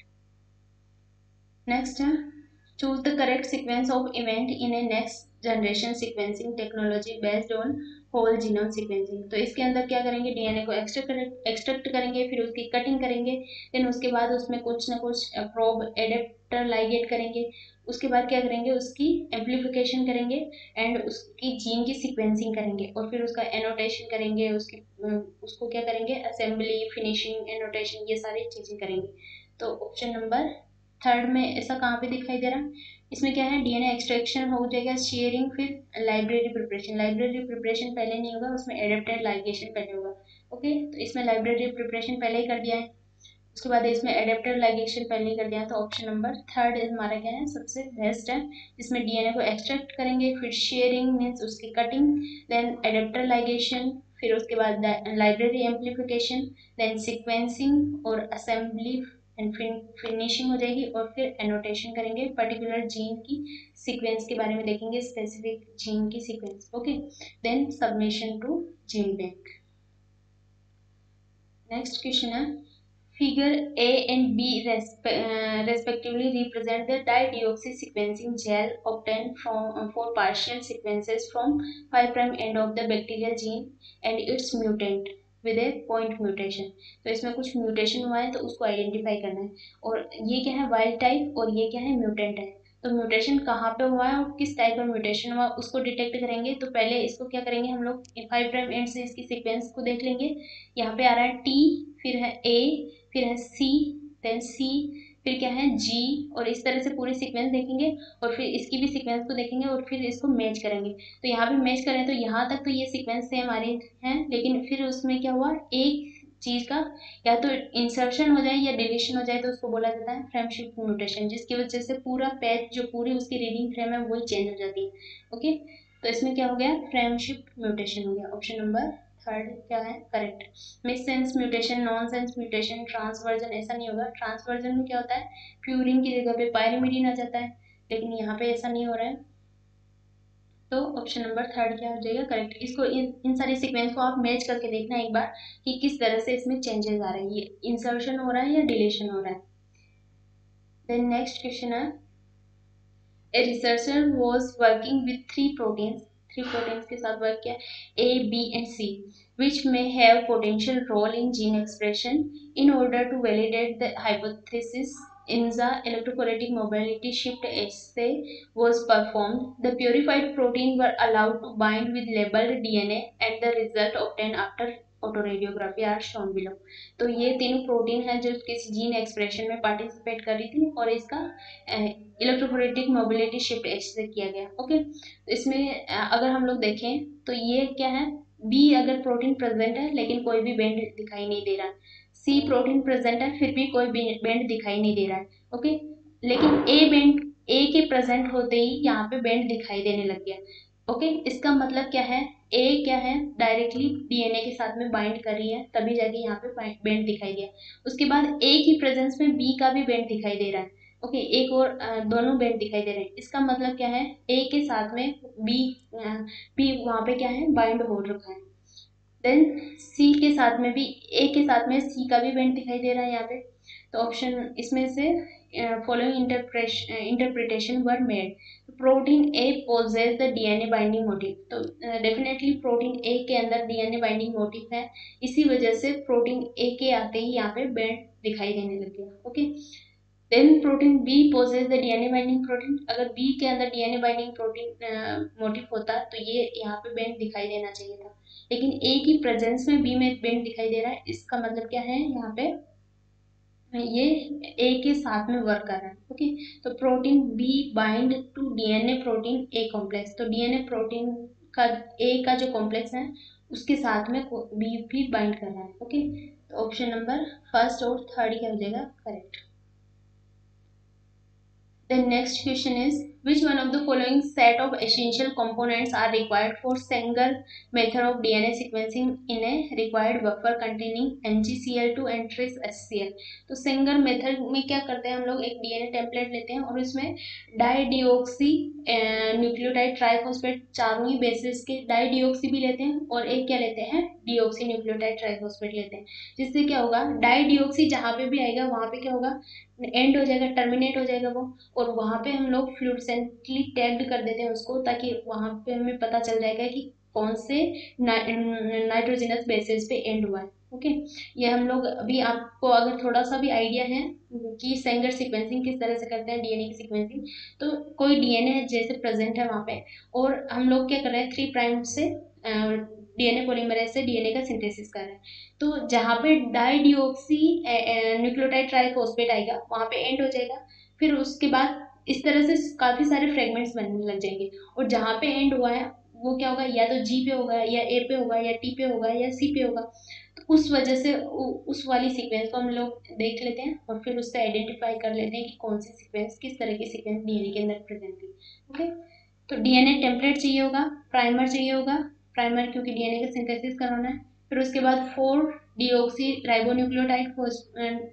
नेक्स्ट है choose the correct sequence of event in a next generation sequencing technology based on whole genome sequencing तो इसके अंदर क्या करेंगे? DNA को extract extract करेंगे, फिर उसकी कटिंग करेंगे देन उसके बाद उसमें कुछ ना कुछ प्रोब एडेप्टर लाइगेट करेंगे। उसके बाद क्या करेंगे? उसकी एम्पलीफिकेशन करेंगे एंड उसकी जीन की सीक्वेंसिंग करेंगे और फिर उसका एनोटेशन करेंगे, उसकी उसको क्या करेंगे? असेंबली फिनिशिंग एनोटेशन ये सारी चीज़ें करेंगे। तो ऑप्शन नंबर थर्ड में ऐसा कहाँ पे दिखाई दे रहा? है इसमें क्या है? डीएनए एक्सट्रैक्शन हो जाएगा शेयरिंग फिर लाइब्रेरी प्रिपरेशन लाइब्रेरी प्रिपरेशन पहले नहीं होगा, उसमें एडेप्टेड लाइगेशन पहले होगा। ओके तो इसमें लाइब्रेरी प्रिपरेशन पहले ही कर दिया है। उसके बाद इसमें एडेप्टेड लाइगेशन पहले ही कर दिया तो ऑप्शन नंबर थर्ड हमारा क्या है? सबसे बेस्ट है। इसमें डीएनए को एक्सट्रैक्ट करेंगे, फिर शेयरिंग मीन्स उसकी कटिंग देन एडेप्टर लाइगेशन फिर उसके बाद लाइब्रेरी एम्पलीफिकेशन देन सिक्वेंसिंग और असेंबली एंड फिर फिनिशिंग हो जाएगी और फिर एनोटेशन करेंगे। पर्टिकुलर जीन की सीक्वेंस के बारे में देखेंगे स्पेसिफिक जीन की sequence okay then submission to gene bank next question है figure A and B respectively represent the sequencing gel obtain from for partial sequences from 5 prime end of the bacterial gene and its mutant with a point mutation तो इसमें कुछ mutation हुआ है तो उसको identify करना है। और ये क्या है वाइल्ड टाइप और ये क्या है म्यूटेंट है। तो म्यूटेशन कहाँ पे हुआ है और किस टाइप का म्यूटेशन हुआ, उसको डिटेक्ट करेंगे। तो पहले इसको क्या करेंगे हम लोग फाइव प्राइम एंड से इसकी सीक्वेंस को देख लेंगे। यहाँ पे आ रहा है टी फिर है ए फिर है सी देन सी फिर क्या है जी और इस तरह से पूरी सीक्वेंस देखेंगे और फिर इसकी भी सीक्वेंस को देखेंगे और फिर इसको मैच करेंगे। तो यहाँ पे मैच करें तो यहाँ तक तो ये सीक्वेंस आ रही है, लेकिन फिर उसमें क्या हुआ, एक चीज़ का, या तो इंसर्शन हो जाए या डिलीशन हो जाए तो उसको बोला जाता है फ्रेम शिफ्ट म्यूटेशन जिसकी वजह से पूरा पेज जो पूरी उसकी रीडिंग फ्रेम है, वही चेंज हो जाती है। ओके तो इसमें क्या हो गया फ्रेम शिफ्ट म्यूटेशन हो गया। ऑप्शन नंबर थर्ड क्या है? Correct missense mutation nonsense mutation transversion ऐसा नहीं होगा। ट्रांसवर्जन में क्या होता है? प्यूरिन की जगह पे पायरिमिडीन आ जाता है। लेकिन यहाँ पे ऐसा नहीं हो रहा है। तो ऑप्शन नंबर थर्ड क्या हो जाएगा? करेक्ट इसको इन इन सारी सीक्वेंस को आप मैच करके देखना एक बार कि किस तरह से इसमें चेंजेस आ रहे हैं। ये इंसर्शन हो रहा है या डिलेशन हो रहा है? देन नेक्स्ट क्वेश्चन है। Researcher was working with three proteins three proteins के साथ वर्क किया A B and C which may have potential role in gene expression in order to validate the hypothesis in the electrophoretic mobility shift assay was performed the purified protein were allowed to bind with labeled dna and the result obtained after autoradiography are shown below तो ये तीनों protein है जो किसी gene expression में participate कर रही थी और इसका इलेक्ट्रोफोरेटिक मोबिलिटी शिफ्ट एच से किया गया। ओके तो इसमें अगर हम लोग देखें तो ये क्या है? बी अगर प्रोटीन प्रेजेंट है, लेकिन कोई भी बेंड दिखाई नहीं दे रहा है। सी प्रोटीन प्रेजेंट है, फिर भी कोई बेंड दिखाई नहीं दे रहा है। ओके लेकिन ए बेंड ए के प्रेजेंट होते ही यहाँ पे बेंड दिखाई देने लग गया। ओके इसका मतलब क्या है? ए क्या है? डायरेक्टली डीएनए के साथ में बाइंड कर रही है तभी जाके यहाँ पे बेंड दिखाई दिया। उसके बाद ए की प्रेजेंस में बी का भी बेंड दिखाई दे रहा है। ओके okay, एक और दोनों बेंड दिखाई दे रहे हैं। इसका मतलब क्या है? ए के साथ में बी बी वहाँ पे क्या है? बाइंड हो रखा है। देन सी के साथ में भी ए के साथ में सी का भी बेंड दिखाई दे रहा है यहाँ पे। तो ऑप्शन इसमें से following interpretation were made protein A possesses the DNA binding motif तो डेफिनेटली प्रोटीन ए के अंदर डीएनए बाइंडिंग मोटिव है। इसी वजह से प्रोटीन ए के आते ही यहाँ पे बेंड दिखाई देने लग गया। Okay then protein B possesses the DNA binding protein अगर बी के अंदर डीएनए बाइंडिंग प्रोटीन मोटिव होता तो ये यहाँ पे बेंड दिखाई देना चाहिए था। लेकिन ए की प्रेजेंस में बी में बैंड दिखाई दे रहा है। इसका मतलब क्या है? यहाँ पे ये ए के साथ में वर्क कर रहा है ओके तो protein B bind to DNA protein A complex तो डीएनए प्रोटीन का ए का जो कॉम्प्लेक्स है, उसके साथ में बी भी बाइंड कर रहा है ओके तो ऑप्शन नंबर फ़र्स्ट और थर्ड क्या हो जाएगा correct the next question is which one of the following set of essential components are required for Sanger method of DNA sequencing in a required buffer containing MgCl2 and tris HCl तो Sanger method में क्या करते हैं हम लोग? एक DNA template लेते हैं और उसमें डाई डिओक्सी न्यूक्लियोटाइड ट्राइफॉस्फेट चारों ही बेसिस के डाई डिओक्सी भी लेते हैं और एक क्या लेते हैं? डिओक्सी न्यूक्लियोटाइड ट्राइफॉस्फेट लेते हैं। जिससे क्या होगा? डाई डिओक्सी जहाँ पे भी आएगा, वहाँ पे क्या होगा? एंड हो जाएगा टर्मिनेट हो जाएगा वो और वहाँ पे हम लोग फ्लूरसेंटली टैग्ड कर देते हैं उसको ताकि वहाँ पे हमें पता चल जाएगा कि कौन से नाइट्रोजिनस बेसिस पे एंड हुआ है। ओके ये हम लोग अभी आपको अगर थोड़ा सा भी आइडिया है कि सेंगर सीक्वेंसिंग किस तरह से करते हैं डीएनए की सीक्वेंसिंग तो कोई डीएनए जैसे प्रेजेंट है वहाँ पे। और हम लोग क्या कर रहे हैं थ्री प्राइम से डीएनए पॉलीमरेज से डीएनए का सिंथेसिस कर रहे हैं। तो जहाँ पे डाई डिओक्सी न्यूक्लियोटाइड ट्राइफॉस्फेट आएगा, वहाँ पे एंड हो जाएगा। फिर उसके बाद इस तरह से काफ़ी सारे फ्रेगमेंट्स बनने लग जाएँगे। और जहाँ पे एंड हुआ है, वो क्या होगा? या तो जी पे होगा, या ए पे होगा, या टी पे होगा, या सी पे होगा। तो उस वजह से उस वाली सीक्वेंस को हम लोग देख लेते हैं और फिर उससे आइडेंटिफाई कर लेते हैं कि कौन सी सीक्वेंस किस तरह की सीक्वेंस डीएनए के अंदर प्रेजेंट है ओके तो डीएनए टेम्पलेट चाहिए होगा प्राइमर चाहिए होगा। प्राइमर क्योंकि डीएनए का सिंथेसिस करवाना है। फिर उसके बाद फोर डीऑक्सी राइबोन्यूक्लियोटाइड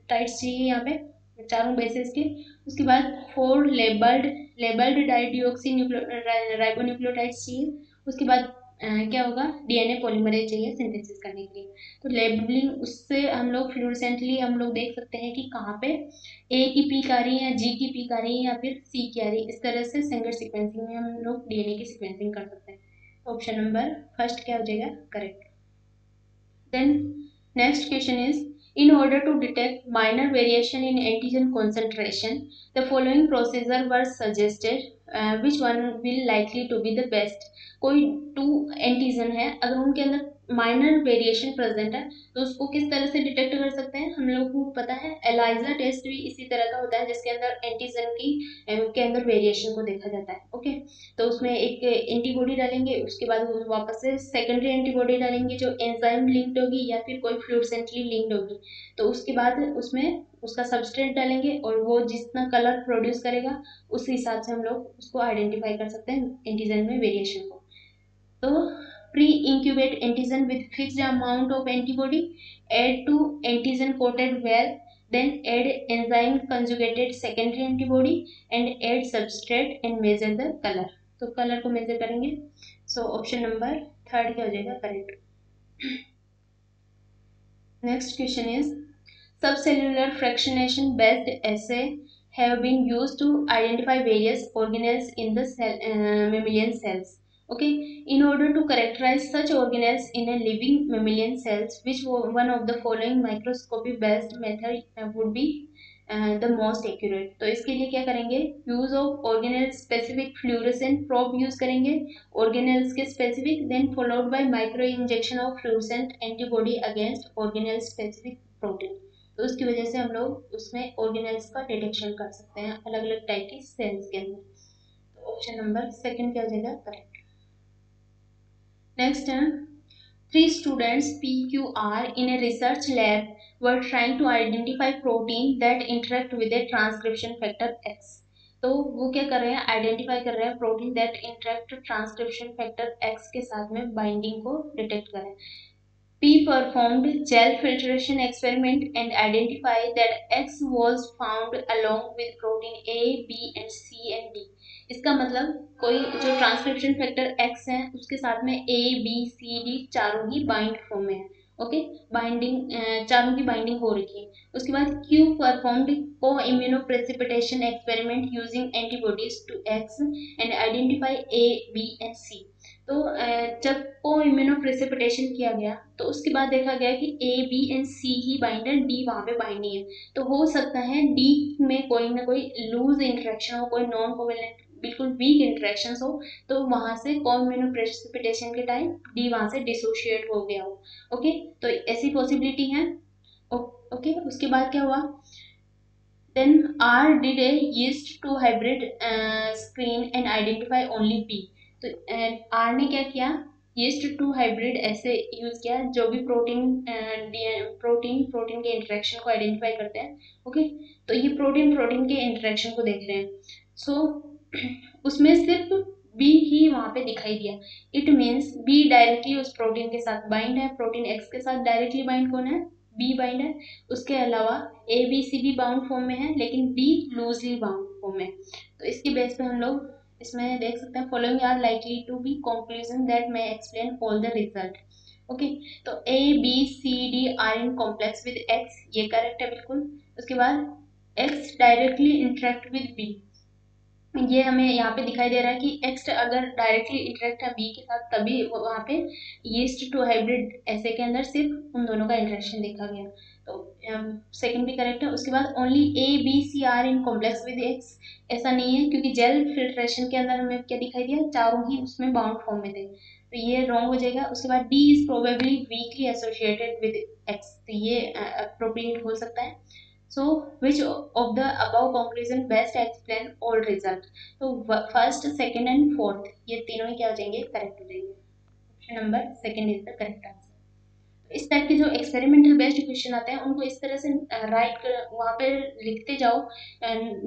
टाइड्स चाहिए यहाँ पे। चारों बेसिस के। उसके बाद four labelled labelled dideoxy ribonucleotides चाहिए उसके बाद क्या होगा? डीएनए पॉलीमरेज चाहिए सिंथेसिस करने के लिए। तो लेबलिंग उससे हम लोग फ्लोरसेंटली हम लोग देख सकते हैं कि कहाँ पे ए की पीक आ रही है जी की पीक आ रही है, या फिर सी की आ रही है। इस तरह से सिंगल सिक्वेंसिंग में हम लोग डीएनए की सिक्वेंसिंग कर सकते हैं। ऑप्शन नंबर फ़र्स्ट क्या हो जाएगा? Correct then next question is in order to detect minor variation in antigen concentration the following procedure were suggested uh, which one will likely to be the best कोई two antigen है अगर उनके अंदर minor variation present है तो उसको किस तरह से डिटेक्ट कर सकते हैं? हम लोग को पता है एलाइजा टेस्ट भी इसी तरह का होता है, जिसके अंदर एंटीजन की के अंदर वेरिएशन को देखा जाता है ओके तो उसमें एक एंटीबॉडी डालेंगे, उसके बाद वापस से सेकेंडरी एंटीबॉडी डालेंगे, जो एंजाइम लिंक्ड होगी या फिर कोई फ्लूसेंटली लिंक्ड होगी। तो उसके बाद उसमें उसका सबस्ट्रेट डालेंगे और वो जितना कलर प्रोड्यूस करेगा, उस हिसाब से हम लोग उसको आइडेंटिफाई कर सकते हैं एंटीजन में वेरिएशन को। तो pre-incubate antigen with fixed amount of antibody, add to antigen coated well, then add enzyme conjugated secondary antibody and add substrate and measure the color. तो कलर को मेजर करेंगे सो ऑप्शन नंबर थर्ड क्या हो जाएगा correct next question is fractionation based assay have been used to identify various organelles in the cell, uh, mammalian cells okay? In order to characterize such organelles in a living mammalian cells which one of the following microscopy based method would be uh, the most accurate. तो इसके लिए क्या करेंगे? Use of organelle specific fluorescent probe use करेंगे। Organelles के specific then followed by microinjection of fluorescent antibody against organelle specific protein तो उसकी वजह से हम लोग उसमें ऑर्गेनल्स का डिटेक्शन कर सकते हैं अलग अलग टाइप की सेल्स के अंदर। तो ऑप्शन नंबर सेकंड क्या हो जाएगा? Correct Next, uh, three students PQR in a research lab were trying to identify protein that interact with a transcription factor X. तो वो क्या कर रहे हैं? आइडेंटिफाई कर रहे हैं protein that interact transcription factor X के साथ में बाइंडिंग को डिटेक्ट करें P performed gel filtration experiment and identify that X was found along with protein A B and C and D इसका मतलब कोई जो ट्रांसक्रिप्शन फैक्टर एक्स है, उसके साथ में ए बी सी डी चारों ही बाइंड फॉर्म में है ओके बाइंडिंग चारों की बाइंडिंग हो रही है। उसके बाद Q performed co-immunoprecipitation experiment using antibodies to X and identify A B and C तो जब को इम्यूनो प्रेसिपिटेशन किया गया तो उसके बाद देखा गया कि ए बी एंड सी ही बाइंड है डी वहाँ पे बाइंडिंग है। तो हो सकता है डी में कोई ना कोई लूज इंट्रैक्शन हो, कोई नॉन कोवेलेंट बिल्कुल वीक इंट्रैक्शन हो तो वहाँ से कॉम्यूनो प्रेसिपिटेशन के टाइम डी वहाँ से डिसोशिएट हो गया हो। ओके तो ऐसी पॉसिबिलिटी है। ओके उसके बाद क्या हुआ? Then R did a yeast two hybrid screen and identify only P तो आर ने क्या किया? Yeast two hybrid assay use किया जो भी प्रोटीन प्रोटीन प्रोटीन के इंटरेक्शन को आइडेंटिफाई करते हैं। Okay okay? तो ये प्रोटीन प्रोटीन के इंटरेक्शन को देख रहे हैं। सो so, उसमें सिर्फ़ बी ही वहाँ पे दिखाई दिया। इट मीन्स बी डायरेक्टली उस प्रोटीन के साथ बाइंड है। प्रोटीन एक्स के साथ डायरेक्टली बाइंड कौन है? बी बाइंड है। उसके अलावा ए बी सी भी बाउंड फॉर्म में है, लेकिन बी लूजली बाउंड फॉर्म में। तो इसके बेस पे हम लोग इसमें देख सकते हैं following are likely to be conclusion that may explain all the result okay तो A B C D are in complex with X ये करेक्ट है बिल्कुल। उसके बाद X directly interact with B ये हमें यहाँ पे दिखाई दे रहा है कि एक्स अगर डायरेक्टली इंटरेक्ट है बी के साथ, तभी वहाँ पे ईस्ट टू हाइब्रिड ऐसे के अंदर सिर्फ़ उन दोनों का इंटरेक्शन देखा गया। तो सेकंड भी करेक्ट है। उसके बाद only A B C are in complex with X ऐसा नहीं है, क्योंकि जेल फिल्ट्रेशन के अंदर हमें क्या दिखाई दिया? चारों ही उसमें बाउंड फॉर्म में थे। तो ये रॉन्ग हो जाएगा। उसके बाद D is probably weakly associated with X तो ये अप्रोप्रिएट हो सकता है। So, which of the above conclusion best explain all result? तो फ़र्स्ट सेकंड एंड फोर्थ ये तीनों ही क्या हो जाएँगे? करेक्ट हो जाएँगे। Option number second is the correct answer इस टाइप के जो एक्सपेरिमेंटल बेस्ड क्वेश्चन आते हैं, उनको इस तरह से राइट कर, वहाँ पे लिखते जाओ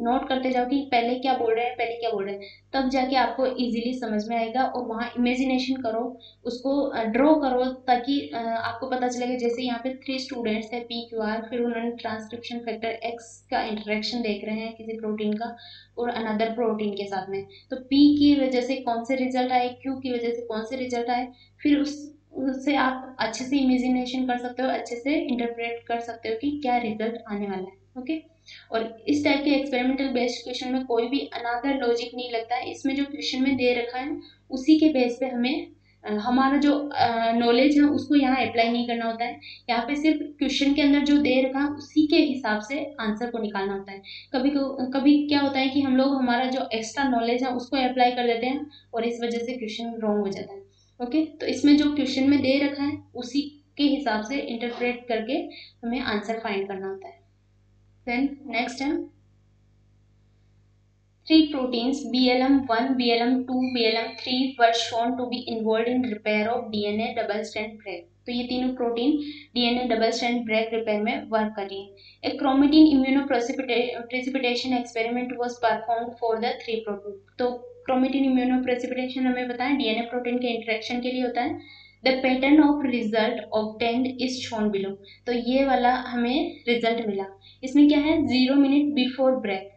नोट करते जाओ कि पहले क्या बोल रहे हैं, पहले क्या बोल रहे हैं। तब जाके आपको इजीली समझ में आएगा और वहाँ इमेजिनेशन करो, उसको ड्रॉ करो ताकि आपको पता चलेगा जैसे यहाँ पे थ्री स्टूडेंट्स है पी क्यू आर फिर उन्होंने ट्रांसक्रिप्शन फैक्टर एक्स का इंटरेक्शन देख रहे हैं किसी प्रोटीन का और अनदर प्रोटीन के साथ में। तो पी की वजह से कौन से रिज़ल्ट आए क्यू की वजह से कौन से रिज़ल्ट आए, फिर उस उससे आप अच्छे से इमेजिनेशन कर सकते हो, अच्छे से इंटरप्रेट कर सकते हो कि क्या रिज़ल्ट आने वाला है ओके और इस टाइप के एक्सपेरिमेंटल बेस्ड क्वेश्चन में कोई भी अनादर लॉजिक नहीं लगता है। इसमें जो क्वेश्चन में दे रखा है, उसी के बेस पे हमें हमारा जो नॉलेज है, उसको यहाँ अप्लाई नहीं करना होता है। यहाँ पे सिर्फ़ क्वेश्चन के अंदर जो दे रखा है, उसी के हिसाब से आंसर को निकालना होता है। कभी कभी क्या होता है कि हम लोग हमारा जो एक्स्ट्रा नॉलेज है, उसको अप्लाई कर देते हैं और इस वजह से क्वेश्चन रॉन्ग हो जाता है। ओके? तो इसमें जो क्वेश्चन में दे रखा है उसी के हिसाब से इंटरप्रेट करके हमें आंसर फाइंड करना होता है। देन नेक्स्ट है। Three proteins BLM1, BLM2, BLM3 were shown to be involved in repair of DNA double strand break. तो ये तीनों protein DNA double strand break repair में वर्क कर रही है। एक chromatin immunoprecipitation experiment was performed for the three protein तो chromatin immunoprecipitation हमें बताएँ डीएनए प्रोटीन के इंटरेक्शन के लिए होता है। The pattern of result obtained is shown below तो ये वाला हमें रिज़ल्ट मिला। इसमें क्या है? Zero minute before break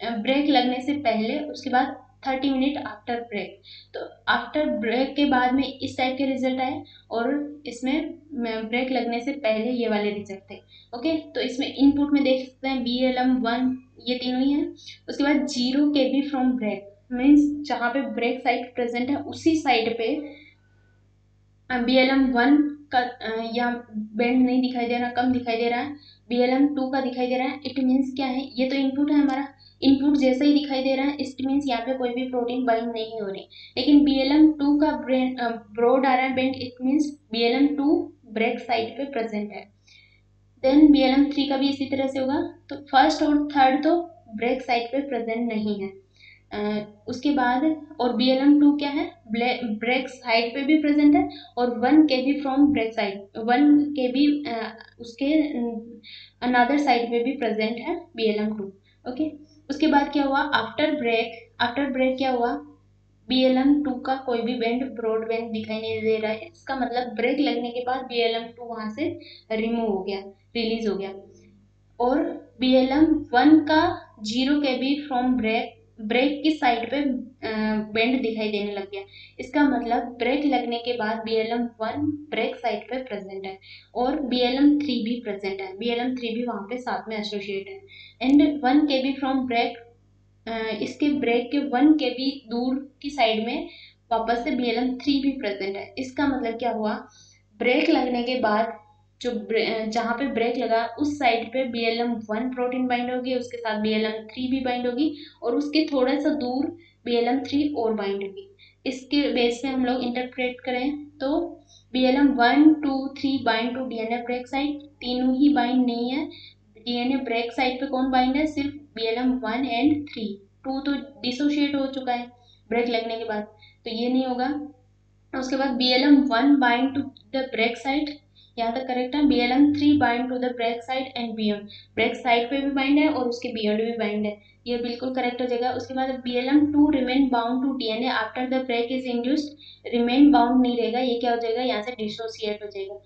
break लगने से पहले, उसके बाद थर्टी मिनट आफ्टर ब्रेक तो आफ्टर ब्रेक के बाद में इस टाइप के रिज़ल्ट आए और इसमें ब्रेक लगने से पहले ये वाले रिज़ल्ट थे। ओके तो इसमें इनपुट में देख सकते हैं बी एल एम वन ये तीनों ही हैं। उसके बाद zero K B from break means जहाँ पे ब्रेक साइड प्रेजेंट है, उसी साइड पे बी एल एम वन का या बेंड नहीं दिखाई दे रहा, कम दिखाई दे रहा है। बी एल एम टू का दिखाई दे रहा है। इट मीन्स क्या है? ये तो इनपुट है हमारा। इनपुट जैसा ही दिखाई दे रहा है इट मीन्स यहाँ पे कोई भी प्रोटीन बाइंड नहीं हो रही। लेकिन बी एल एम टू का ब्रोड आ रहा है band it means B L M two break side पे प्रेजेंट है। Then B L M three का भी इसी तरह से होगा। तो फ़र्स्ट और थर्ड तो ब्रेक साइड पे प्रेजेंट नहीं है। उसके बाद और बी एल एम टू क्या है? ब्रेक साइड पे भी प्रेजेंट है और one K B from break side one K B उसके अनदर साइड पे भी प्रेजेंट है B L M two okay उसके बाद क्या हुआ? आफ्टर ब्रेक आफ्टर ब्रेक क्या हुआ? बी एल एम टू का कोई भी बैंड ब्रॉड बैंड दिखाई नहीं दे रहा है। इसका मतलब ब्रेक लगने के बाद बी एल एम टू वहाँ से रिमूव हो गया रिलीज़ हो गया। और बी एल एम वन का zero K B from break break की साइड पे बेंड दिखाई देने लग गया। इसका मतलब ब्रेक लगने के बाद B L M one break side पे प्रेजेंट है और बी एल एम थ्री भी प्रेजेंट है। बी एल एम थ्री भी वहाँ पे साथ में एसोसिएट है। And one K B from break इसके ब्रेक के वन के बी दूर की साइड में वापस से बी एल एम थ्री भी प्रेजेंट है। इसका मतलब क्या हुआ? ब्रेक लगने के बाद जो जहाँ पे ब्रेक लगा, उस साइड पे B L M one protein bind होगी, उसके साथ बी एल एम थ्री भी बाइंड होगी और उसके थोड़ा सा दूर बी एल एम थ्री और बाइंड होगी। इसके बेस पे हम लोग इंटरप्रेट करें तो B L M one two three bind to D N A break side तीनों ही बाइंड नहीं है। D N A break side पे कौन बाइंड है? सिर्फ़ B L M one and three two तो डिसोशिएट हो चुका है ब्रेक लगने के बाद। तो ये नहीं होगा। उसके बाद B L M one bind to the break side यहाँ तक करेक्ट है? B L M three bind to the break side and beyond break side पे भी बाइंड है और उसके बियॉन्ड भी बाइंड है। ये बिल्कुल करेक्ट हो जाएगा। उसके बाद B L M two remain bound to D N A after the break is induced remain bound नहीं रहेगा। ये क्या हो जाएगा? यहाँ से डिसोसिएट हो जाएगा।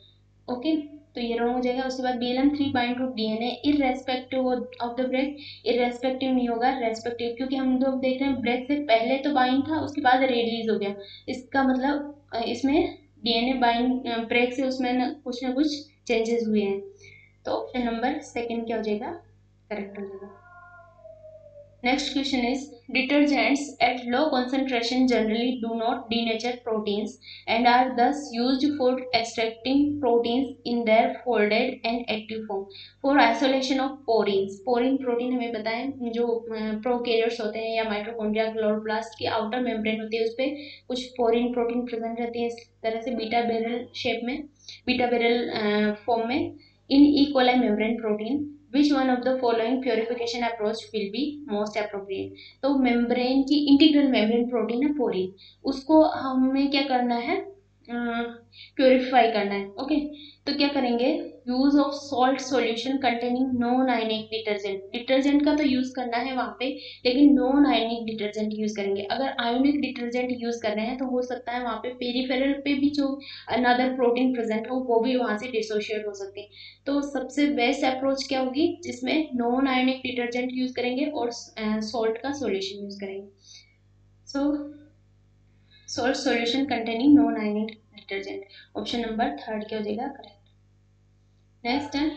ओके तो ये रॉन्ग हो जाएगा। उसके बाद B L M three bind to D N A irrespective of the break irrespective नहीं होगा। रेस्पेक्टिव क्योंकि हम लोग देख रहे हैं ब्रेक से पहले तो बाइंड था, उसके बाद रिलीज़ हो गया। इसका मतलब इसमें D N A bind break से उसमें न, कुछ ना कुछ चेंजेस हुए हैं। तो ऑप्शन नंबर सेकेंड क्या हो जाएगा? करेक्ट हो जाएगा। Next question is detergents at low concentration generally do not denature proteins and are thus use for extracting proteins in their folded and active form for isolation of porins porin protein हमें बताएँ जो prokaryotes होते हैं या mitochondria chloroplast की outer membrane होती है, उस पर कुछ पोरिन प्रोटीन प्रेजेंट रहती है इस तरह से बीटा बेरल शेप में बीटा बेरल फॉर्म में in E coli membrane protein which one of the following purification approach will be most appropriate तो मेम्ब्रेन की इंटीग्रल मेम्ब्रेन प्रोटीन है पोरिन उसको हमें क्या करना है? प्योरीफाई करना है ओके तो क्या करेंगे? Use of salt solution containing non ionic detergent detergent का तो यूज़ करना है वहाँ पे लेकिन नॉन आयनिक डिटर्जेंट यूज़ करेंगे। अगर आयोनिक डिटर्जेंट यूज़ कर रहे हैं तो हो सकता है वहाँ पे पेरीफेरल पे भी जो अनदर प्रोटीन प्रेजेंट हो वो भी वहाँ से डिसोशिएट हो सकते हैं। तो सबसे बेस्ट अप्रोच क्या होगी? जिसमें नॉन आयोनिक डिटर्जेंट यूज़ करेंगे और सॉल्ट का सोल्यूशन यूज़ करेंगे। So so, solution containing non non-ionic option number third क्या हो जाएगा? करेक्ट नेक्स्ट है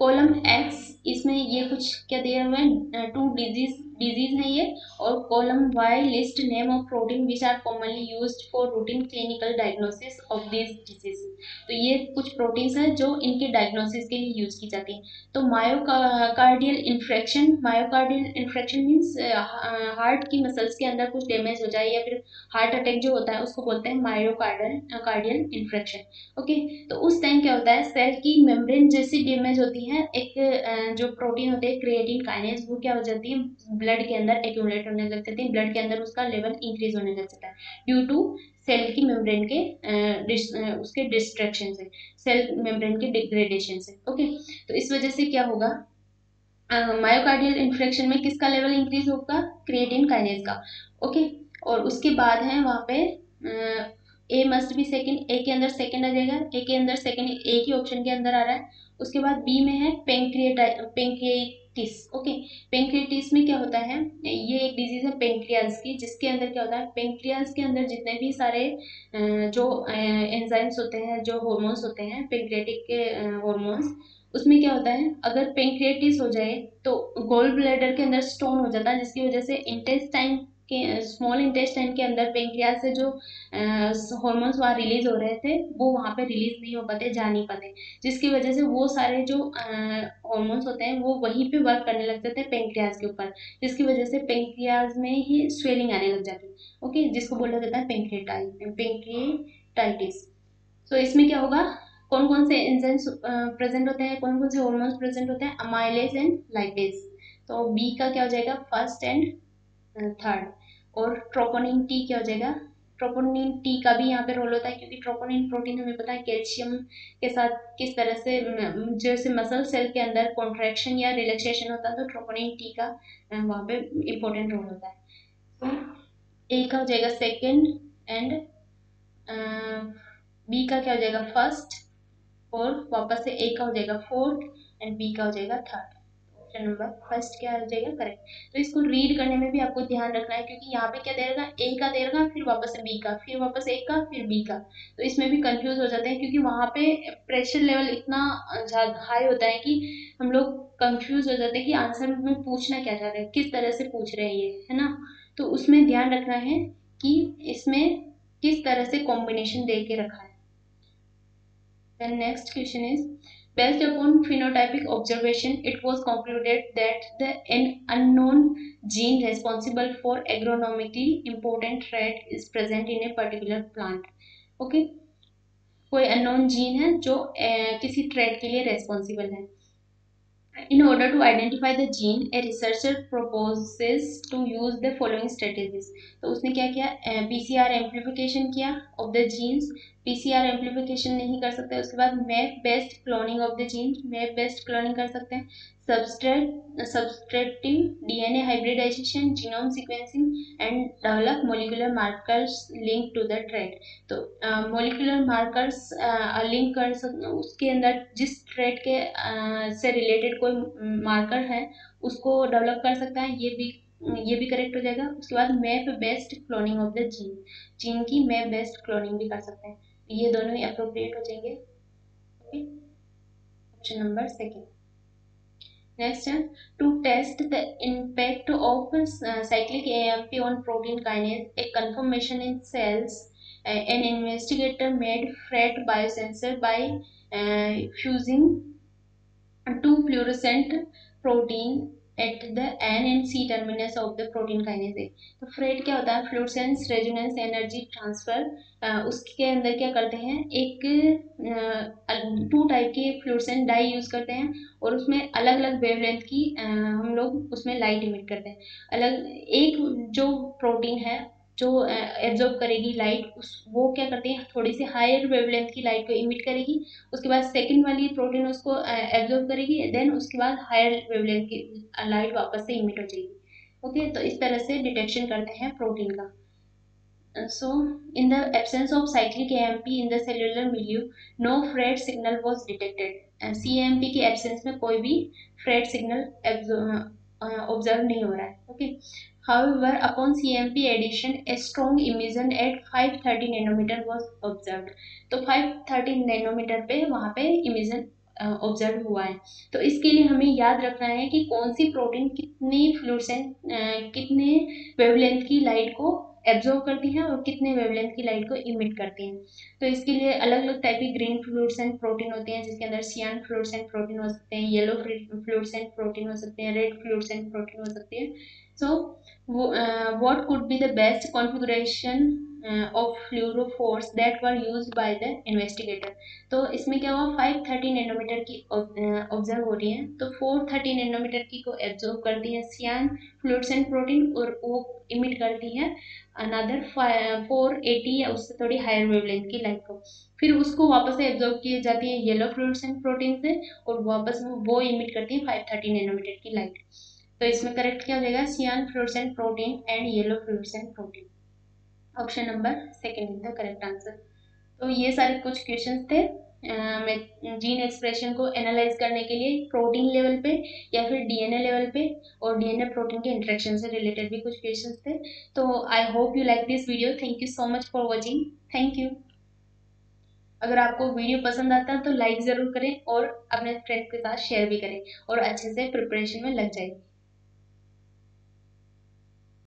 कॉलम एक्स इसमें ये कुछ क्या दिया हुआ है? टू डिज़ीज़ डिज़ीज़ है ये। और column Y list name of protein which are commonly use for routine clinical diagnosis of this disease तो ये कुछ प्रोटीन्स हैं जो इनके डायग्नोसिस के लिए यूज़ की जाती हैं। तो myocardial infection myocardial infection means heart की मसल्स के अंदर कुछ डैमेज हो जाए या फिर हार्ट अटैक जो होता है, उसको बोलते हैं मायोकार्डियल कार्डियल इन्फेक्शन ओके तो उस टाइम क्या होता है? सेल की मेम्ब्रेन जैसी डैमेज होती है एक जो प्रोटीन होते हैं क्रिएटिन काइनेज वो क्या हो जाती है ब्लड के अंदर एक्यूमुलेट होने लग जाती है ब्लड के अंदर उसका लेवल इंक्रीज होने लग जाता है ड्यू टू सेल की मेम्ब्रेन के डिस, उसके डिस्ट्रक्शन से सेल मेम्ब्रेन के डिग्रेडेशन से ओके तो इस वजह से क्या होगा? मायोकार्डियल इन्फेक्शन में किसका लेवल इंक्रीज होगा? क्रिएटिन काइनेज का ओके और उसके बाद है वहाँ पे ए मस्ट भी सेकंड ए के अंदर सेकंड आ जाएगा ए के अंदर सेकंड ए की ऑप्शन के अंदर आ रहा है उसके बाद बी में है पेंक्रिएटा पेंक्रियाटिस ओके पेंक्रियाटिस में क्या होता है? ये एक डिज़ीज़ है पेंक्रियाज की, जिसके अंदर क्या होता है? पेंक्रियाज के अंदर जितने भी सारे जो एंजाइम्स होते हैं, जो हॉर्मोन्स होते हैं पेंक्रियाटिक के हॉर्मोन्स उसमें क्या होता है? अगर पेंक्रियाटिस हो जाए तो गोल्ड ब्लैडर के अंदर स्टोन हो जाता है, जिसकी वजह से इंटेस्टाइन के स्मॉल इंटेस्टाइन के अंदर पेंक्रियाज से जो हॉर्मोन्स वहाँ रिलीज़ हो रहे थे, वो वहाँ पे रिलीज़ नहीं हो पाते, जा नहीं पाते। जिसकी वजह से वो सारे जो हॉर्मोन्स होते हैं, वो वहीं पे वर्क करने लग जाते हैं पेंक्रियाज के ऊपर। जिसकी वजह से पेंक्रियाज में ही स्वेलिंग आने लग जाती है ओके जिसको बोला जाता है पेंक्रियटाइ पेंक्रियटाइटिस तो इसमें क्या होगा? कौन कौन से एंजाइम्स प्रेजेंट होते हैं कौन कौन से हॉर्मोन्स प्रेजेंट होते हैं? अमाइलेज एंड लाइपेज तो बी का क्या हो जाएगा? फ़र्स्ट एंड थर्ड और ट्रोपोनिन टी क्या हो जाएगा? ट्रोपोनिन टी का भी यहाँ पे रोल होता है क्योंकि ट्रोपोनिन प्रोटीन हमें पता है कैल्शियम के साथ किस तरह से जैसे मसल सेल के अंदर कॉन्ट्रैक्शन या रिलैक्सेशन होता है तो ट्रोपोनिन टी का वहाँ पे इम्पोर्टेंट रोल होता है। तो ए का हो जाएगा सेकेंड एंड बी का क्या हो जाएगा फ़र्स्ट और वापस से ए का हो जाएगा फोर्थ एंड बी का हो जाएगा थर्ड ऑप्शन नंबर फ़र्स्ट क्या हो? जाएगा? करेक्ट तो इसको रीड करने में भी आपको ध्यान रखना है, क्योंकि यहाँ पे क्या दे रहा ए का दे रहा फिर वापस बी का, फिर वापस ए का, फिर बी का। तो इसमें भी कंफ्यूज हो जाते हैं, क्योंकि वहाँ पे प्रेशर लेवल इतना हाई होता है कि हम लोग कंफ्यूज हो जाते हैं कि आंसर में पूछना क्या चाह रहे हैं, किस तरह से पूछ रहे हैं ये, है ना? तो उसमें ध्यान रखना है कि इसमें किस तरह से कॉम्बिनेशन दे के रखा है। Next question is Based upon phenotypic observation, it was concluded that the an unknown gene responsible for agronomically important trait is present in a particular plant. Okay? कोई अननोन जीन है जो ए, किसी ट्रेड के लिए रेस्पॉन्सिबल है In order to identify the gene, a researcher proposes to use the following strategies. तो उसने क्या किया PCR amplification किया of the genes. PCR amplification नहीं कर सकते उसके बाद map based cloning of the genes map based cloning कर सकते हैं substrate subtracting DNA hybridization genome sequencing and develop molecular markers linked to the trait तो molecular markers लिंक कर सकते उसके अंदर जिस ट्रेट के uh, से रिलेटेड कोई मार्कर है उसको डेवलप कर सकता है ये भी ये भी करेक्ट हो जाएगा। उसके बाद map based cloning of the gene gene की मैप बेस्ट क्लोनिंग भी कर सकते हैं। ये दोनों ही अप्रोप्रिएट हो जाएँगे। Okay option number second To test the impact of uh, cyclic AMP on protein kinase, a conformation in cells, an investigator made FRET biosensor by uh, fusing two fluorescent protein at the N and C terminus of the protein kinase A तो FRET क्या होता है? फ्लूसेंस resonance energy transfer उसके अंदर क्या करते हैं? एक टू टाइप के फ्लूसेंट डाई यूज़ करते हैं और उसमें अलग अलग वेवलेंथ की हम लोग उसमें लाइट इमिट करते हैं। अलग, एक जो प्रोटीन है जो एब्जॉर्ब करेगी लाइट उस, वो क्या करते हैं, थोड़ी सी हायर वेवलेंथ की लाइट को इमिट करेगी, उसके बाद सेकंड वाली प्रोटीन उसको एब्जॉर्ब करेगी देन उसके बाद हायर वेवलेंथ की लाइट वापस से इमिट हो जाएगी। ओके तो इस तरह से डिटेक्शन करते हैं प्रोटीन का। So, in the absence of cyclic AMP in the cellular milieu, no Fred signal was detected. CAMP के absence में कोई भी फ्रेड सिग्नल ऑब्ज़र्व नहीं हो रहा है। Okay However, upon CMP addition, a strong emission at 530 nanometer was observed. तो 530 nanometre पे वहाँ पे इमिजन ऑब्ज़र्व हुआ है। तो इसके लिए हमें याद रखना है कि कौन सी प्रोटीन कितने फ्लूसेंट कितने वेवलेंथ की लाइट को एब्जॉर्व करती हैं और कितने वेवलेंथ की लाइट को इमिट करती हैं। तो इसके लिए अलग अलग टाइप की ग्रीन फ्लूसेंट प्रोटीन होते हैं जिसके अंदर सियान फ्लूसेंट प्रोटीन हो सकते हैं येलो फ्लूसेंट प्रोटीन हो सकते हैं रेड फ्लूसेंट प्रोटीन हो सकती है। सो what could be the best configuration uh, of fluorophores that were used by the investigator? तो इसमें क्या हुआ? 530 नैनोमीटर की ऑब्ज़र्व हो रही है। तो 430 नैनोमीटर की को एब्जॉर्व करती है सियान फ्लूसेंट प्रोटीन और वो इमिट करती है अनदर फोर एटी या उससे थोड़ी हायर वेवलेंथ की लाइट को। फिर उसको वापस से एब्जॉर्व की जाती है येलो फ्लूसेंट प्रोटीन से और वापस वो इमिट करती है 530 नैनोमीटर की लाइट तो इसमें करेक्ट क्या हो जाएगा? Cyan fluorescent protein and yellow fluorescent protein option number second is the correct answer तो ये सारे कुछ क्वेश्चन थे। मैं जीन एक्सप्रेशन को एनालाइज करने के लिए प्रोटीन लेवल पे या फिर डीएनए लेवल पे और डीएनए प्रोटीन के इंट्रेक्शन से रिलेटेड भी कुछ क्वेश्चंस थे। तो I hope you like this video thank you so much for watching thank you अगर आपको वीडियो पसंद आता है तो लाइक ज़रूर करें और अपने फ्रेंड्स के साथ शेयर भी करें और अच्छे से प्रिपरेशन में लग जाए।